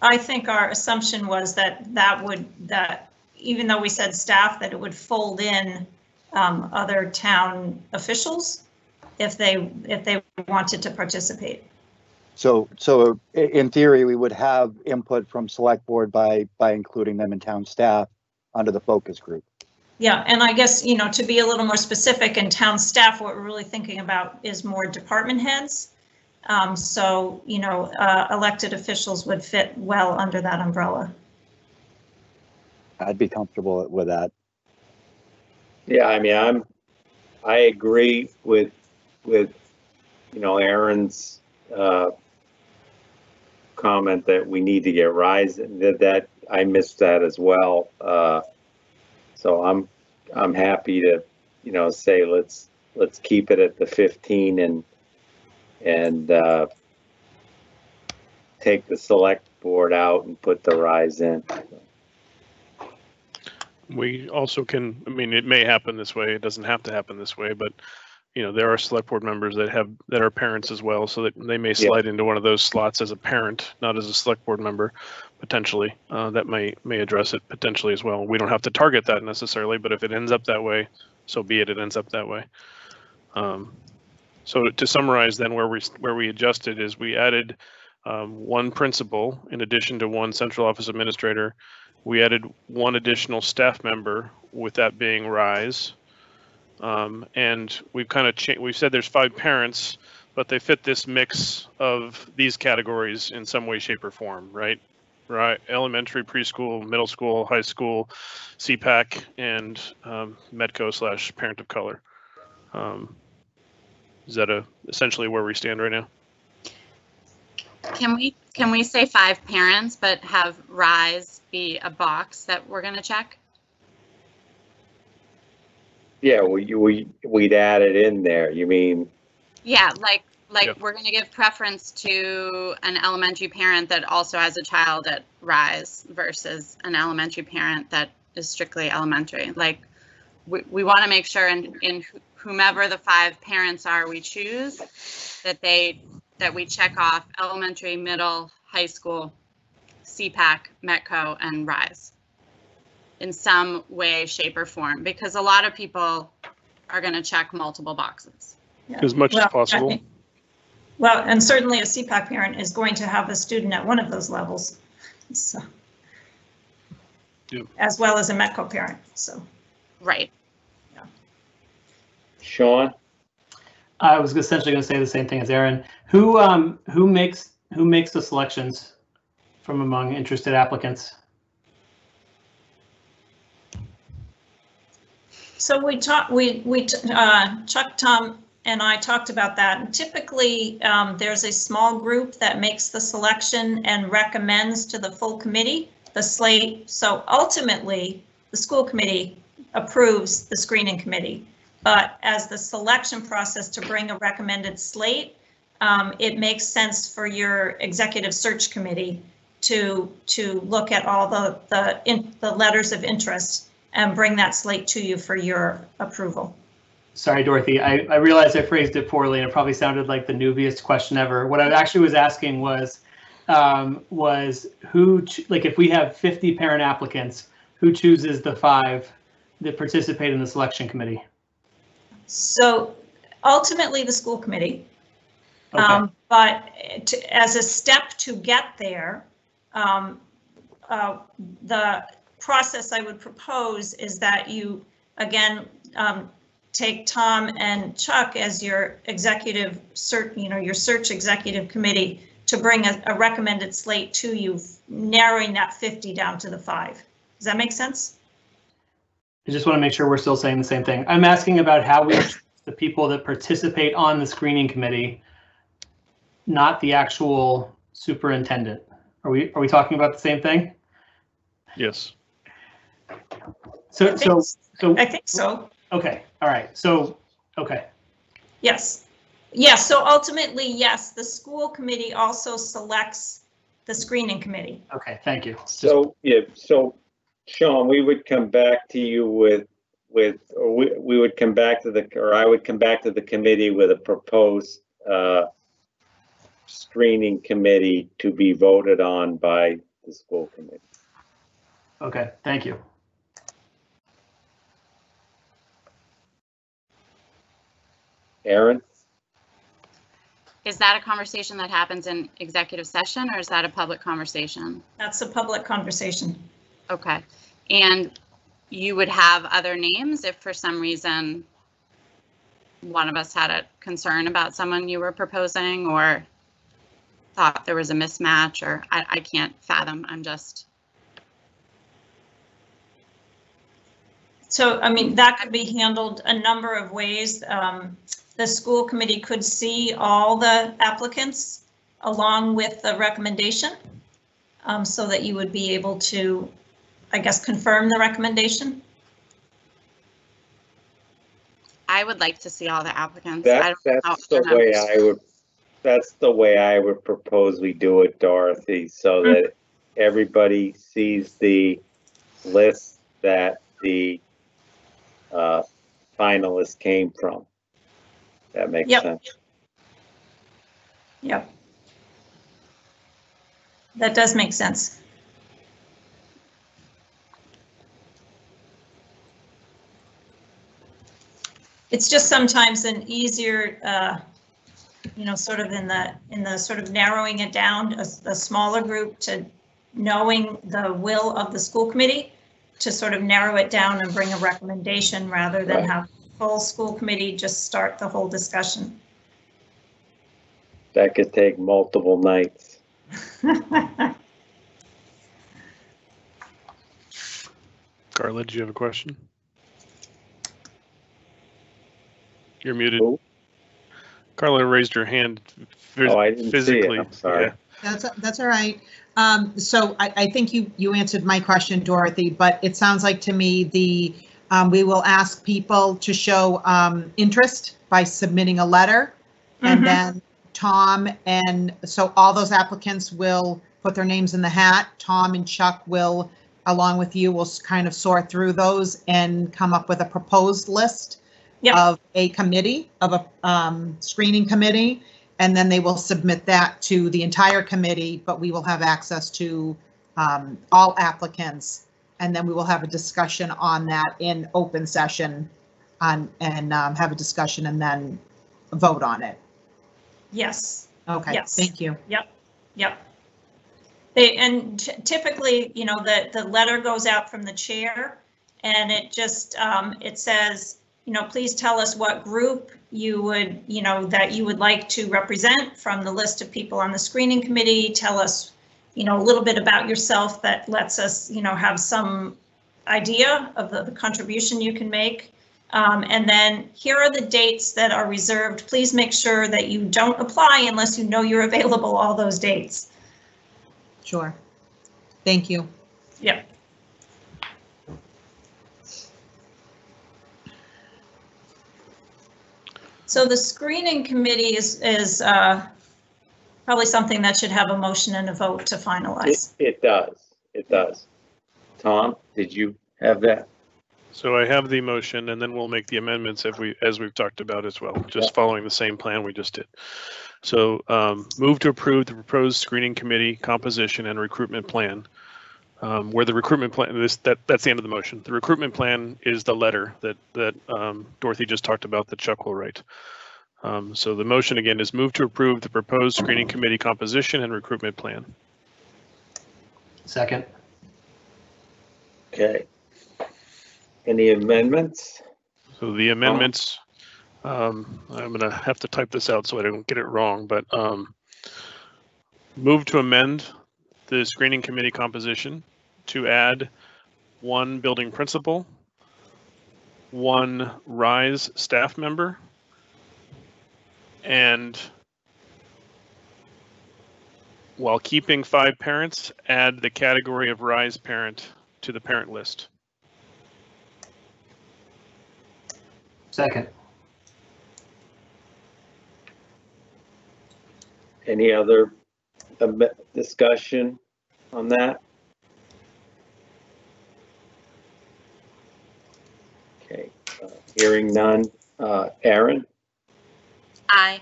I think our assumption was that that would, that even though we said staff, that it would fold in um, other town officials if they, if they wanted to participate. So, so in theory, we would have input from select board by, by including them in town staff under the focus group. Yeah, and I guess, you know, to be a little more specific, in town staff, what we're really thinking about is more department heads. Um, So, you know, uh, elected officials would fit well under that umbrella. I'd be comfortable with that. Yeah, I mean, I'm, I agree with, with, you know, Aaron's, uh, comment that we need to get rise, that, that, I missed that as well. Uh, so I'm, I'm happy to, you know, say, let's, let's keep it at the fifteen and, and, uh, take the select board out and put the rise in. We also can, I mean, it may happen this way. It doesn't have to happen this way, but you know, there are select board members that have, that are parents as well, so that they may slide into one of those slots as a parent, not as a select board member, potentially. Uh, that may, may address it potentially as well. We don't have to target that necessarily, but if it ends up that way, so be it, it ends up that way. Um, so to summarize then, where we, where we adjusted is we added um, one principal in addition to one central office administrator. We added one additional staff member, with that being Rise. Um, and we've kind of changed, we've said there's five parents, but they fit this mix of these categories in some way, shape or form, right? Right, elementary, preschool, middle school, high school, CPAC, and um, Metco slash parent of color. Um, is that a, essentially where we stand right now? Can we, can we say five parents, but have rise be a box that we're gonna check? Yeah, we, we, we'd add it in there, you mean, Yeah, like, like Yep. we're gonna give preference to an elementary parent that also has a child at rise versus an elementary parent that is strictly elementary. Like, we, we want to make sure in, in whomever the five parents are we choose, that they, that we check off elementary, middle, high school, CPAC, Metco, and rise in some way, shape, or form, because a lot of people are gonna check multiple boxes. As much Well, as possible. think- Well, and certainly a CPAC parent is going to have a student at one of those levels. so. Yep. As well as a METCO parent, so. Right. Sean? I was essentially going to say the same thing as Aaron. Who um who makes who makes the selections from among interested applicants? So we talked, we, we, uh, Chuck, Tom, and I talked about that. And Typically, um, there's a small group that makes the selection and recommends to the full committee the slate. So ultimately, the school committee approves the screening committee. But as the selection process to bring a recommended slate, um, it makes sense for your executive search committee to, to look at all the, the, in- the letters of interest and bring that slate to you for your approval. Sorry, Dorothy. I, I realized I phrased it poorly and it probably sounded like the newbiest question ever. What I actually was asking was, um, was who, like if we have 50 parent applicants, who chooses the five that participate in the selection committee? So ultimately, the school committee. Okay, Um, But to- as a step to get there, um, uh, the process I would propose is that you, again, um, take Tom and Chuck as your executive search, you know, your search executive committee to bring a a recommended slate to you, narrowing that 50 down to the five. Does that make sense? I just want to make sure we're still saying the same thing. I'm asking about how we, the people that participate on the screening committee, not the actual superintendent. Are we, are we talking about the same thing? Yes. So, so, so, I think so. okay, all right, so, okay, Yes. Yes, so ultimately, yes, the school committee also selects the screening committee. okay, thank you. Just- So, yeah, so Sean, we would come back to you with, with, or we, we would come back to the, or I would come back to the committee with a proposed, uh, screening committee to be voted on by the school committee. Okay, thank you. Aaron? Is that a conversation that happens in executive session or is that a public conversation? That's a public conversation. Okay. And you would have other names if for some reason one of us had a concern about someone you were proposing or thought there was a mismatch or I, I can't fathom. I'm just, So, I mean, that could be handled a number of ways. Um, The school committee could see all the applicants along with the recommendation um, so that you would be able to, I guess, confirm the recommendation. I would like to see all the applicants. I That, don't that's how the way I would, that's the way I would propose we do it, Dorothy, so Hmm. that everybody sees the list that the uh, finalists came from. That makes Yep. sense. Yep. That does make sense. It's just sometimes an easier, uh, you know, sort of in the, in the sort of narrowing it down, a, a smaller group to knowing the will of the school committee to sort of narrow it down and bring a recommendation rather than Right. have full school committee just start the whole discussion. That could take multiple nights. <laughs> Carla, do you have a question? You're muted. Who? Carla raised her hand phys- Oh, I didn't see it. physically. I'm sorry. yeah. That's, that's all right. Um, so I, I think you, you answered my question, Dorothy, but it sounds like to me the, um, we will ask people to show, um, interest by submitting a letter. Mhm. And then Tom and, so all those applicants will put their names in the hat. Tom and Chuck will, along with you, will kind of sort through those and come up with a proposed list Yep. of a committee, of a, um, screening committee. And then they will submit that to the entire committee, but we will have access to um, all applicants. And then we will have a discussion on that in open session on, and um, have a discussion and then vote on it. Yes. Okay, Yes. thank you. Yep. They, and typically, you know, the, the letter goes out from the chair and it just, um, it says, you know, please tell us what group you would, you know, that you would like to represent from the list of people on the screening committee. Tell us, you know, a little bit about yourself that lets us, you know, have some idea of the, the contribution you can make. Um, and then here are the dates that are reserved. Please make sure that you don't apply unless you know you're available all those dates. Sure. Thank you. Yep. So the screening committee is, is uh, probably something that should have a motion and a vote to It, finalize. it does, it does. Tom, did you have that? So I have the motion and then we'll make the amendments if we, as we've talked about as well, just following the same plan we just did. So um, move to approve the proposed screening committee composition and recruitment plan. Um, Where the recruitment plan, this, that, that's the end of the motion. The recruitment plan is the letter that, that um, Dorothy just talked about that Chuck will write. Um, So the motion again is move to approve the proposed screening committee composition and recruitment plan. Second. Okay. Any amendments? So the amendments, um, I'm gonna have to type this out so I don't get it wrong, but, um, move to amend the screening committee composition to add one building principal, one RISE staff member, and while keeping five parents, add the category of RISE parent to the parent list. Second. Any other a discussion on that? Okay, uh, hearing none. Uh, Aaron, Aye.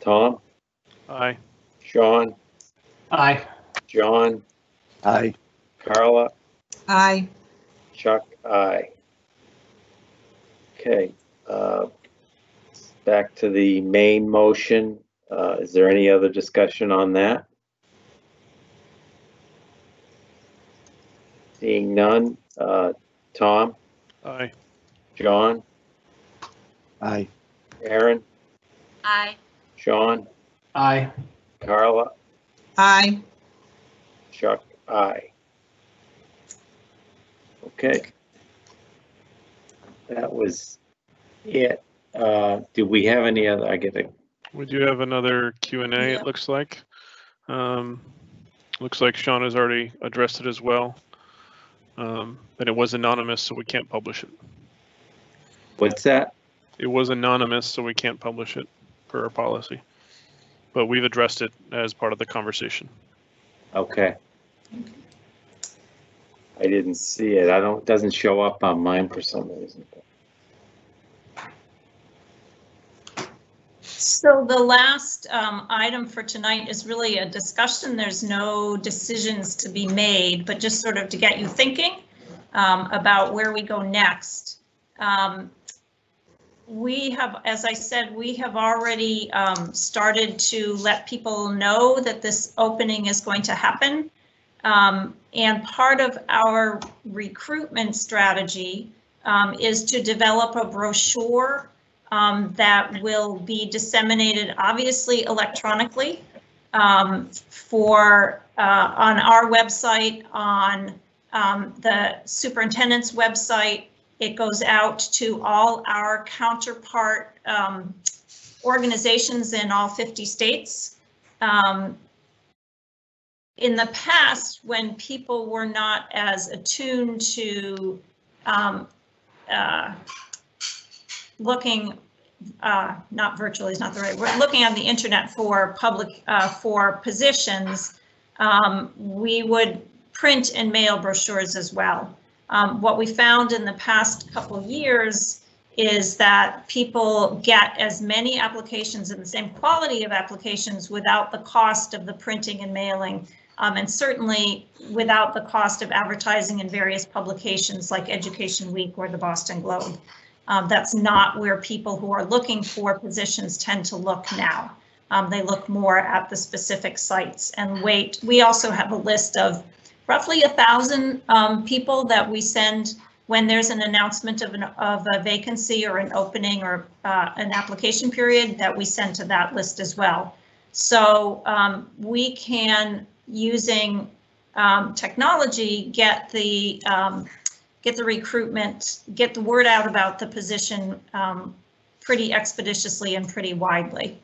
Tom, Aye. Sean, Aye. John, Aye. Carla, Aye. Chuck, aye. Okay, uh, back to the main motion. Uh, is there any other discussion on that? Seeing none, uh, Tom, Aye. John, Aye. Aaron, Aye. Sean, Aye. Carla, Aye. Chuck, aye. Okay. That was it. Uh, do we have any other, I get a, We do have another Q and A, Yeah. it looks like. Um, looks like Sean has already addressed it as well. Um, and it was anonymous, so we can't publish it. what's that? It was anonymous, so we can't publish it per our policy. But we've addressed it as part of the conversation. Okay. I didn't see it. I don't, doesn't show up on mine for some reason. So the last um, item for tonight is really a discussion. There's no decisions to be made, but just sort of to get you thinking um, about where we go next. Um, We have, as I said, we have already um, started to let people know that this opening is going to happen. Um, And part of our recruitment strategy um, is to develop a brochure um, that will be disseminated, obviously electronically, um, for, uh, on our website, on um, the superintendent's website. It goes out to all our counterpart um, organizations in all 50 states. Um, in the past, when people were not as attuned to um, uh, looking, uh, not virtually is not the right word, looking on the internet for public, uh, for positions, um, we would print and mail brochures as well. Um, what we found in the past couple years is that people get as many applications and the same quality of applications without the cost of the printing and mailing. Um, and certainly without the cost of advertising in various publications like Education Week or the Boston Globe. Um, that's not where people who are looking for positions tend to look now. Um, they look more at the specific sites and wait. We also have a list of roughly a thousand um, people that we send when there's an announcement of, an, of a vacancy or an opening or uh, an application period that we send to that list as well. So um, we can, using um, technology, get the um, get the recruitment, get the word out about the position um, pretty expeditiously and pretty widely.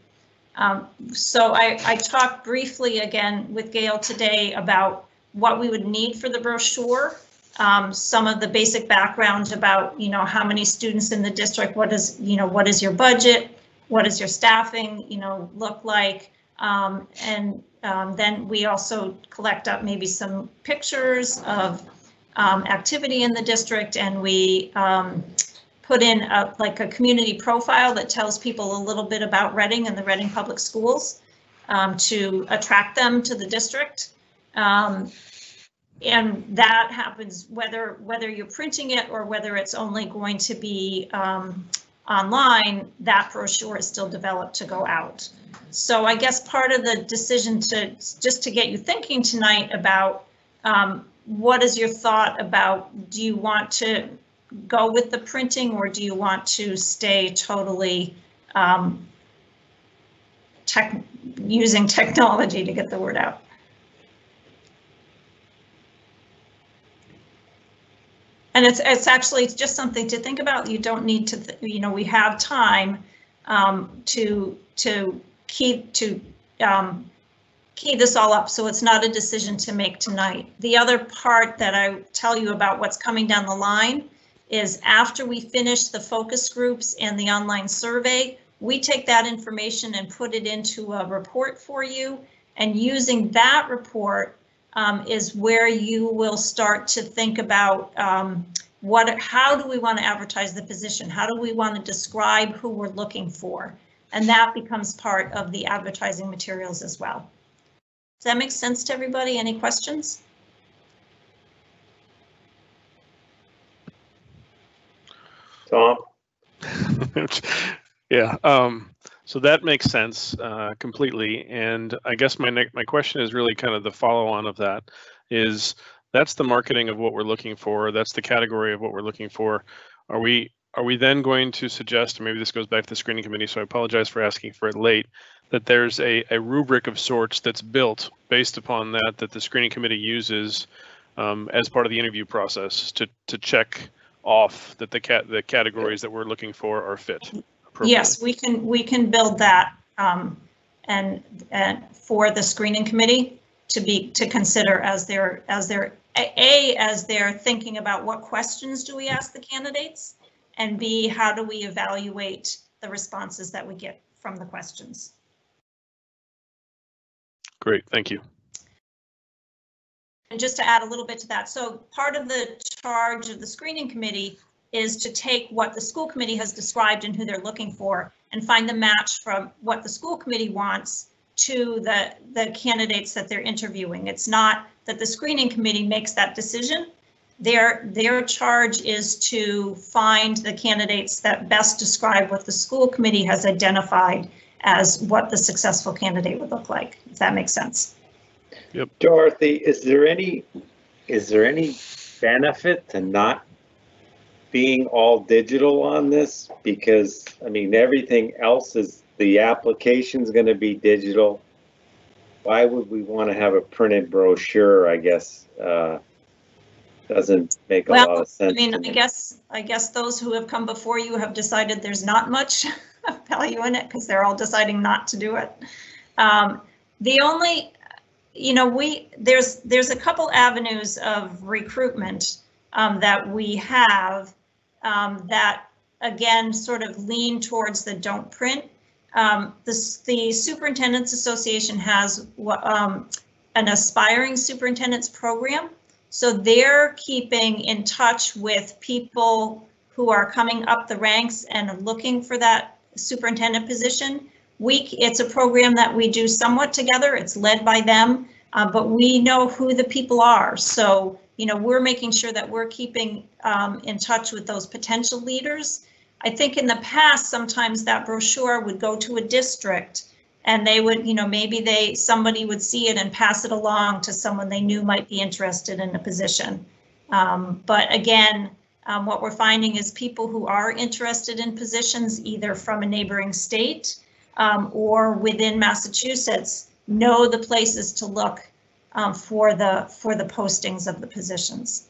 Um, so I, I talked briefly again with Gail today about what we would need for the brochure. Um, some of the basic background about, you know, how many students in the district, what is, you know, what is your budget? What does your staffing, you know, look like? Um, and um, then we also collect up maybe some pictures of um, activity in the district and we um, put in a, like a community profile that tells people a little bit about Reading and the Reading Public Schools um, to attract them to the district. Um, and that happens whether whether you're printing it or whether it's only going to be um, online, that brochure is still developed to go out. So I guess part of the decision to just to get you thinking tonight about um, what is your thought about do you want to go with the printing or do you want to stay totally um, tech, using technology to get the word out? And it's, it's actually it's just something to think about. You don't need to, you know, we have time um, to, to keep, to um, key this all up. So it's not a decision to make tonight. The other part that I tell you about what's coming down the line is after we finish the focus groups and the online survey, we take that information and put it into a report for you. And using that report um, is where you will start to think about um, what, how do we want to advertise the position? How do we want to describe who we're looking for? And that becomes part of the advertising materials as well. Does that make sense to everybody? Any questions? Tom? <laughs> yeah. Um, so that makes sense uh, completely. And I guess my ne- my question is really kind of the follow on of that is that's the marketing of what we're looking for. That's the category of what we're looking for. Are we are we then going to suggest, or maybe this goes back to the screening committee, so I apologize for asking for it late, that there's a, a rubric of sorts that's built based upon that, that the screening committee uses um, as part of the interview process to, to check off that the cat, the categories that we're looking for are fit? Yes, we can, we can build that um, and, and for the screening committee to be, to consider as they're, as they're, A, A, as they're thinking about what questions do we ask the candidates? And B, how do we evaluate the responses that we get from the questions? Great, thank you. And just to add a little bit to that, so part of the charge of the screening committee is to take what the school committee has described and who they're looking for and find the match from what the school committee wants to the, the candidates that they're interviewing. It's not that the screening committee makes that decision. Their, their charge is to find the candidates that best describe what the school committee has identified as what the successful candidate would look like, if that makes sense. Yep. Dorothy, is there any, is there any benefit to not being all digital on this? Because, I mean, everything else is, the application's gonna be digital. Why would we want to have a printed brochure, I guess, uh, doesn't make a lot of sense. I mean, to I guess, I guess those who have come before you have decided there's not much value in it because they're all deciding not to do it. Um, The only, you know, we, there's, there's a couple avenues of recruitment um, that we have um, that, again, sort of lean towards the don't print. Um, The, the Superintendent's Association has um, an aspiring superintendent's program. So they're keeping in touch with people who are coming up the ranks and looking for that superintendent position. We, it's a program that we do somewhat together. It's led by them, uh, but we know who the people are. So, you know, we're making sure that we're keeping um, in touch with those potential leaders. I think in the past, sometimes that brochure would go to a district and they would, you know, maybe they, somebody would see it and pass it along to someone they knew might be interested in a position. Um, But again, um, what we're finding is people who are interested in positions either from a neighboring state um, or within Massachusetts know the places to look um, for the, for the postings of the positions.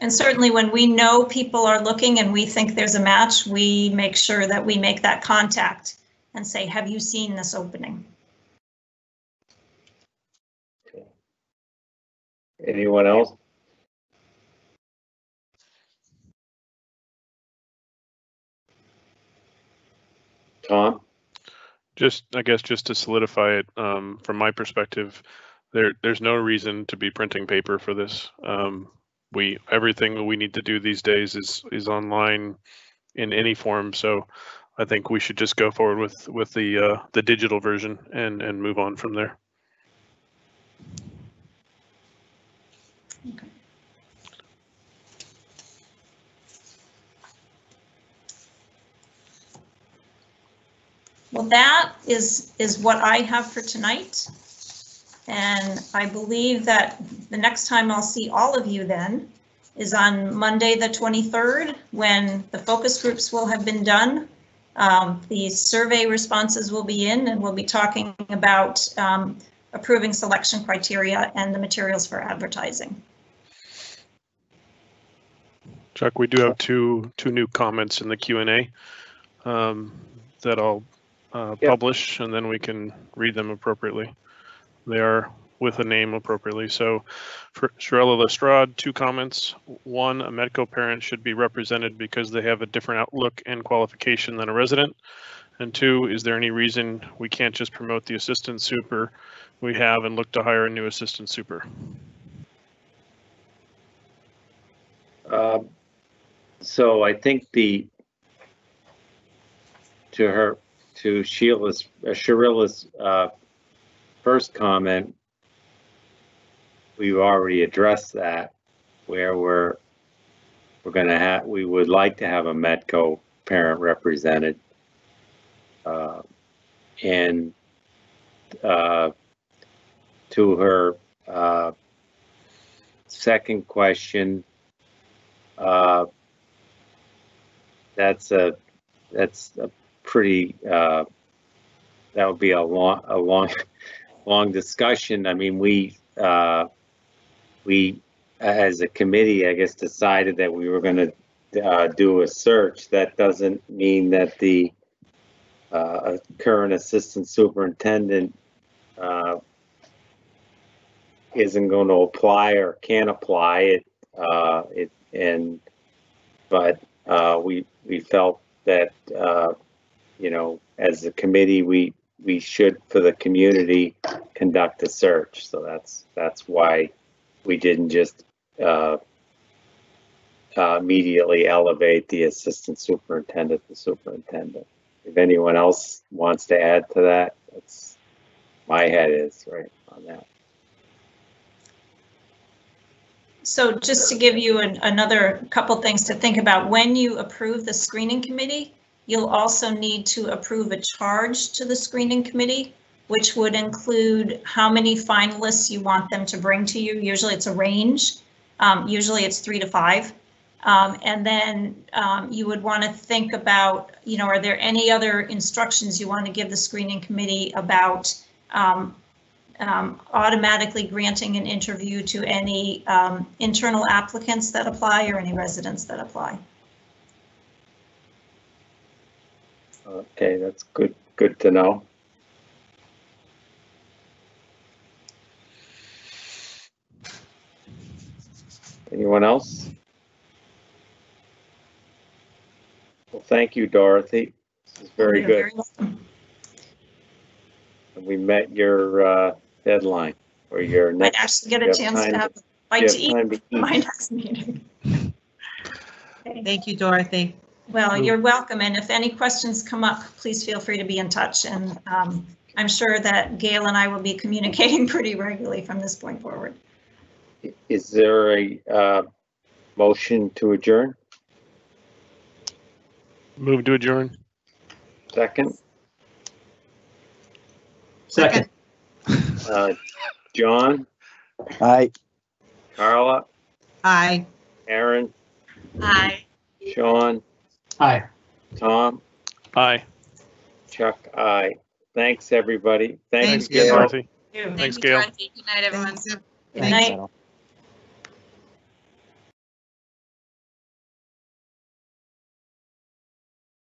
And certainly when we know people are looking and we think there's a match, we make sure that we make that contact and say, have you seen this opening? Anyone else? Tom? Just, I guess, just to solidify it, um, from my perspective, there, there's no reason to be printing paper for this. Um, we, everything that we need to do these days is, is online in any form, so I think we should just go forward with, with the, uh, the digital version and, and move on from there. Well, that is, is what I have for tonight. And I believe that the next time I'll see all of you then is on Monday, the 23rd, when the focus groups will have been done. Um, The survey responses will be in and we'll be talking about um, approving selection criteria and the materials for advertising. Chuck, we do have two, two new comments in the Q and A um, that I'll uh, publish and then we can read them appropriately. They are with a name appropriately. So for Shirella Lestrade, two comments. One, a Metco parent should be represented because they have a different outlook and qualification than a resident. And two, is there any reason we can't just promote the assistant super we have and look to hire a new assistant super? Um, So I think the, to her, to Sheila's, uh, uh, first comment, we've already addressed that, where we're, we're gonna have, we would like to have a Metco parent represented. Uh, And, uh, to her, uh, second question, uh, that's a, that's a pretty, uh, that would be a long, a long, long discussion. I mean, we, uh, we, as a committee, I guess, decided that we were gonna, uh, do a search. That doesn't mean that the, uh, current assistant superintendent, uh, isn't going to apply or can't apply it. Uh, it, and, but, uh, we, we felt that, uh, you know, as a committee, we, we should, for the community, conduct a search. So that's, that's why we didn't just, uh, uh, immediately elevate the assistant superintendent to superintendent. If anyone else wants to add to that, that's, my head is right on that. So just to give you an- another couple things to think about, when you approve the screening committee, you'll also need to approve a charge to the screening committee, which would include how many finalists you want them to bring to you. Usually it's a range. Um, Usually it's three to five. Um, And then um, you would want to think about, you know, are there any other instructions you want to give the screening committee about um, automatically granting an interview to any um, internal applicants that apply or any residents that apply. Okay, that's good, good to know. Anyone else? Well, thank you, Dorothy. This is very You're good. And We met your uh, deadline or your Might next. actually get you a have chance time to to- have a you bite have to eat time to for my next meeting. <laughs> Thank you, Dorothy. Well, you're welcome, and if any questions come up, please feel free to be in touch, and um, I'm sure that Gail and I will be communicating <laughs> pretty regularly from this point forward. Is there a uh, motion to adjourn? Move to adjourn. Second? Second. Uh, John, Aye. Carla, Aye. Aaron, Aye. Sean, Aye. Tom, Aye. Chuck, Aye. Thanks, everybody. Thanks, Thanks, Gail. Dorothy. Thanks, Thank Gail. Good night, everyone. Thanks. night. Thanks,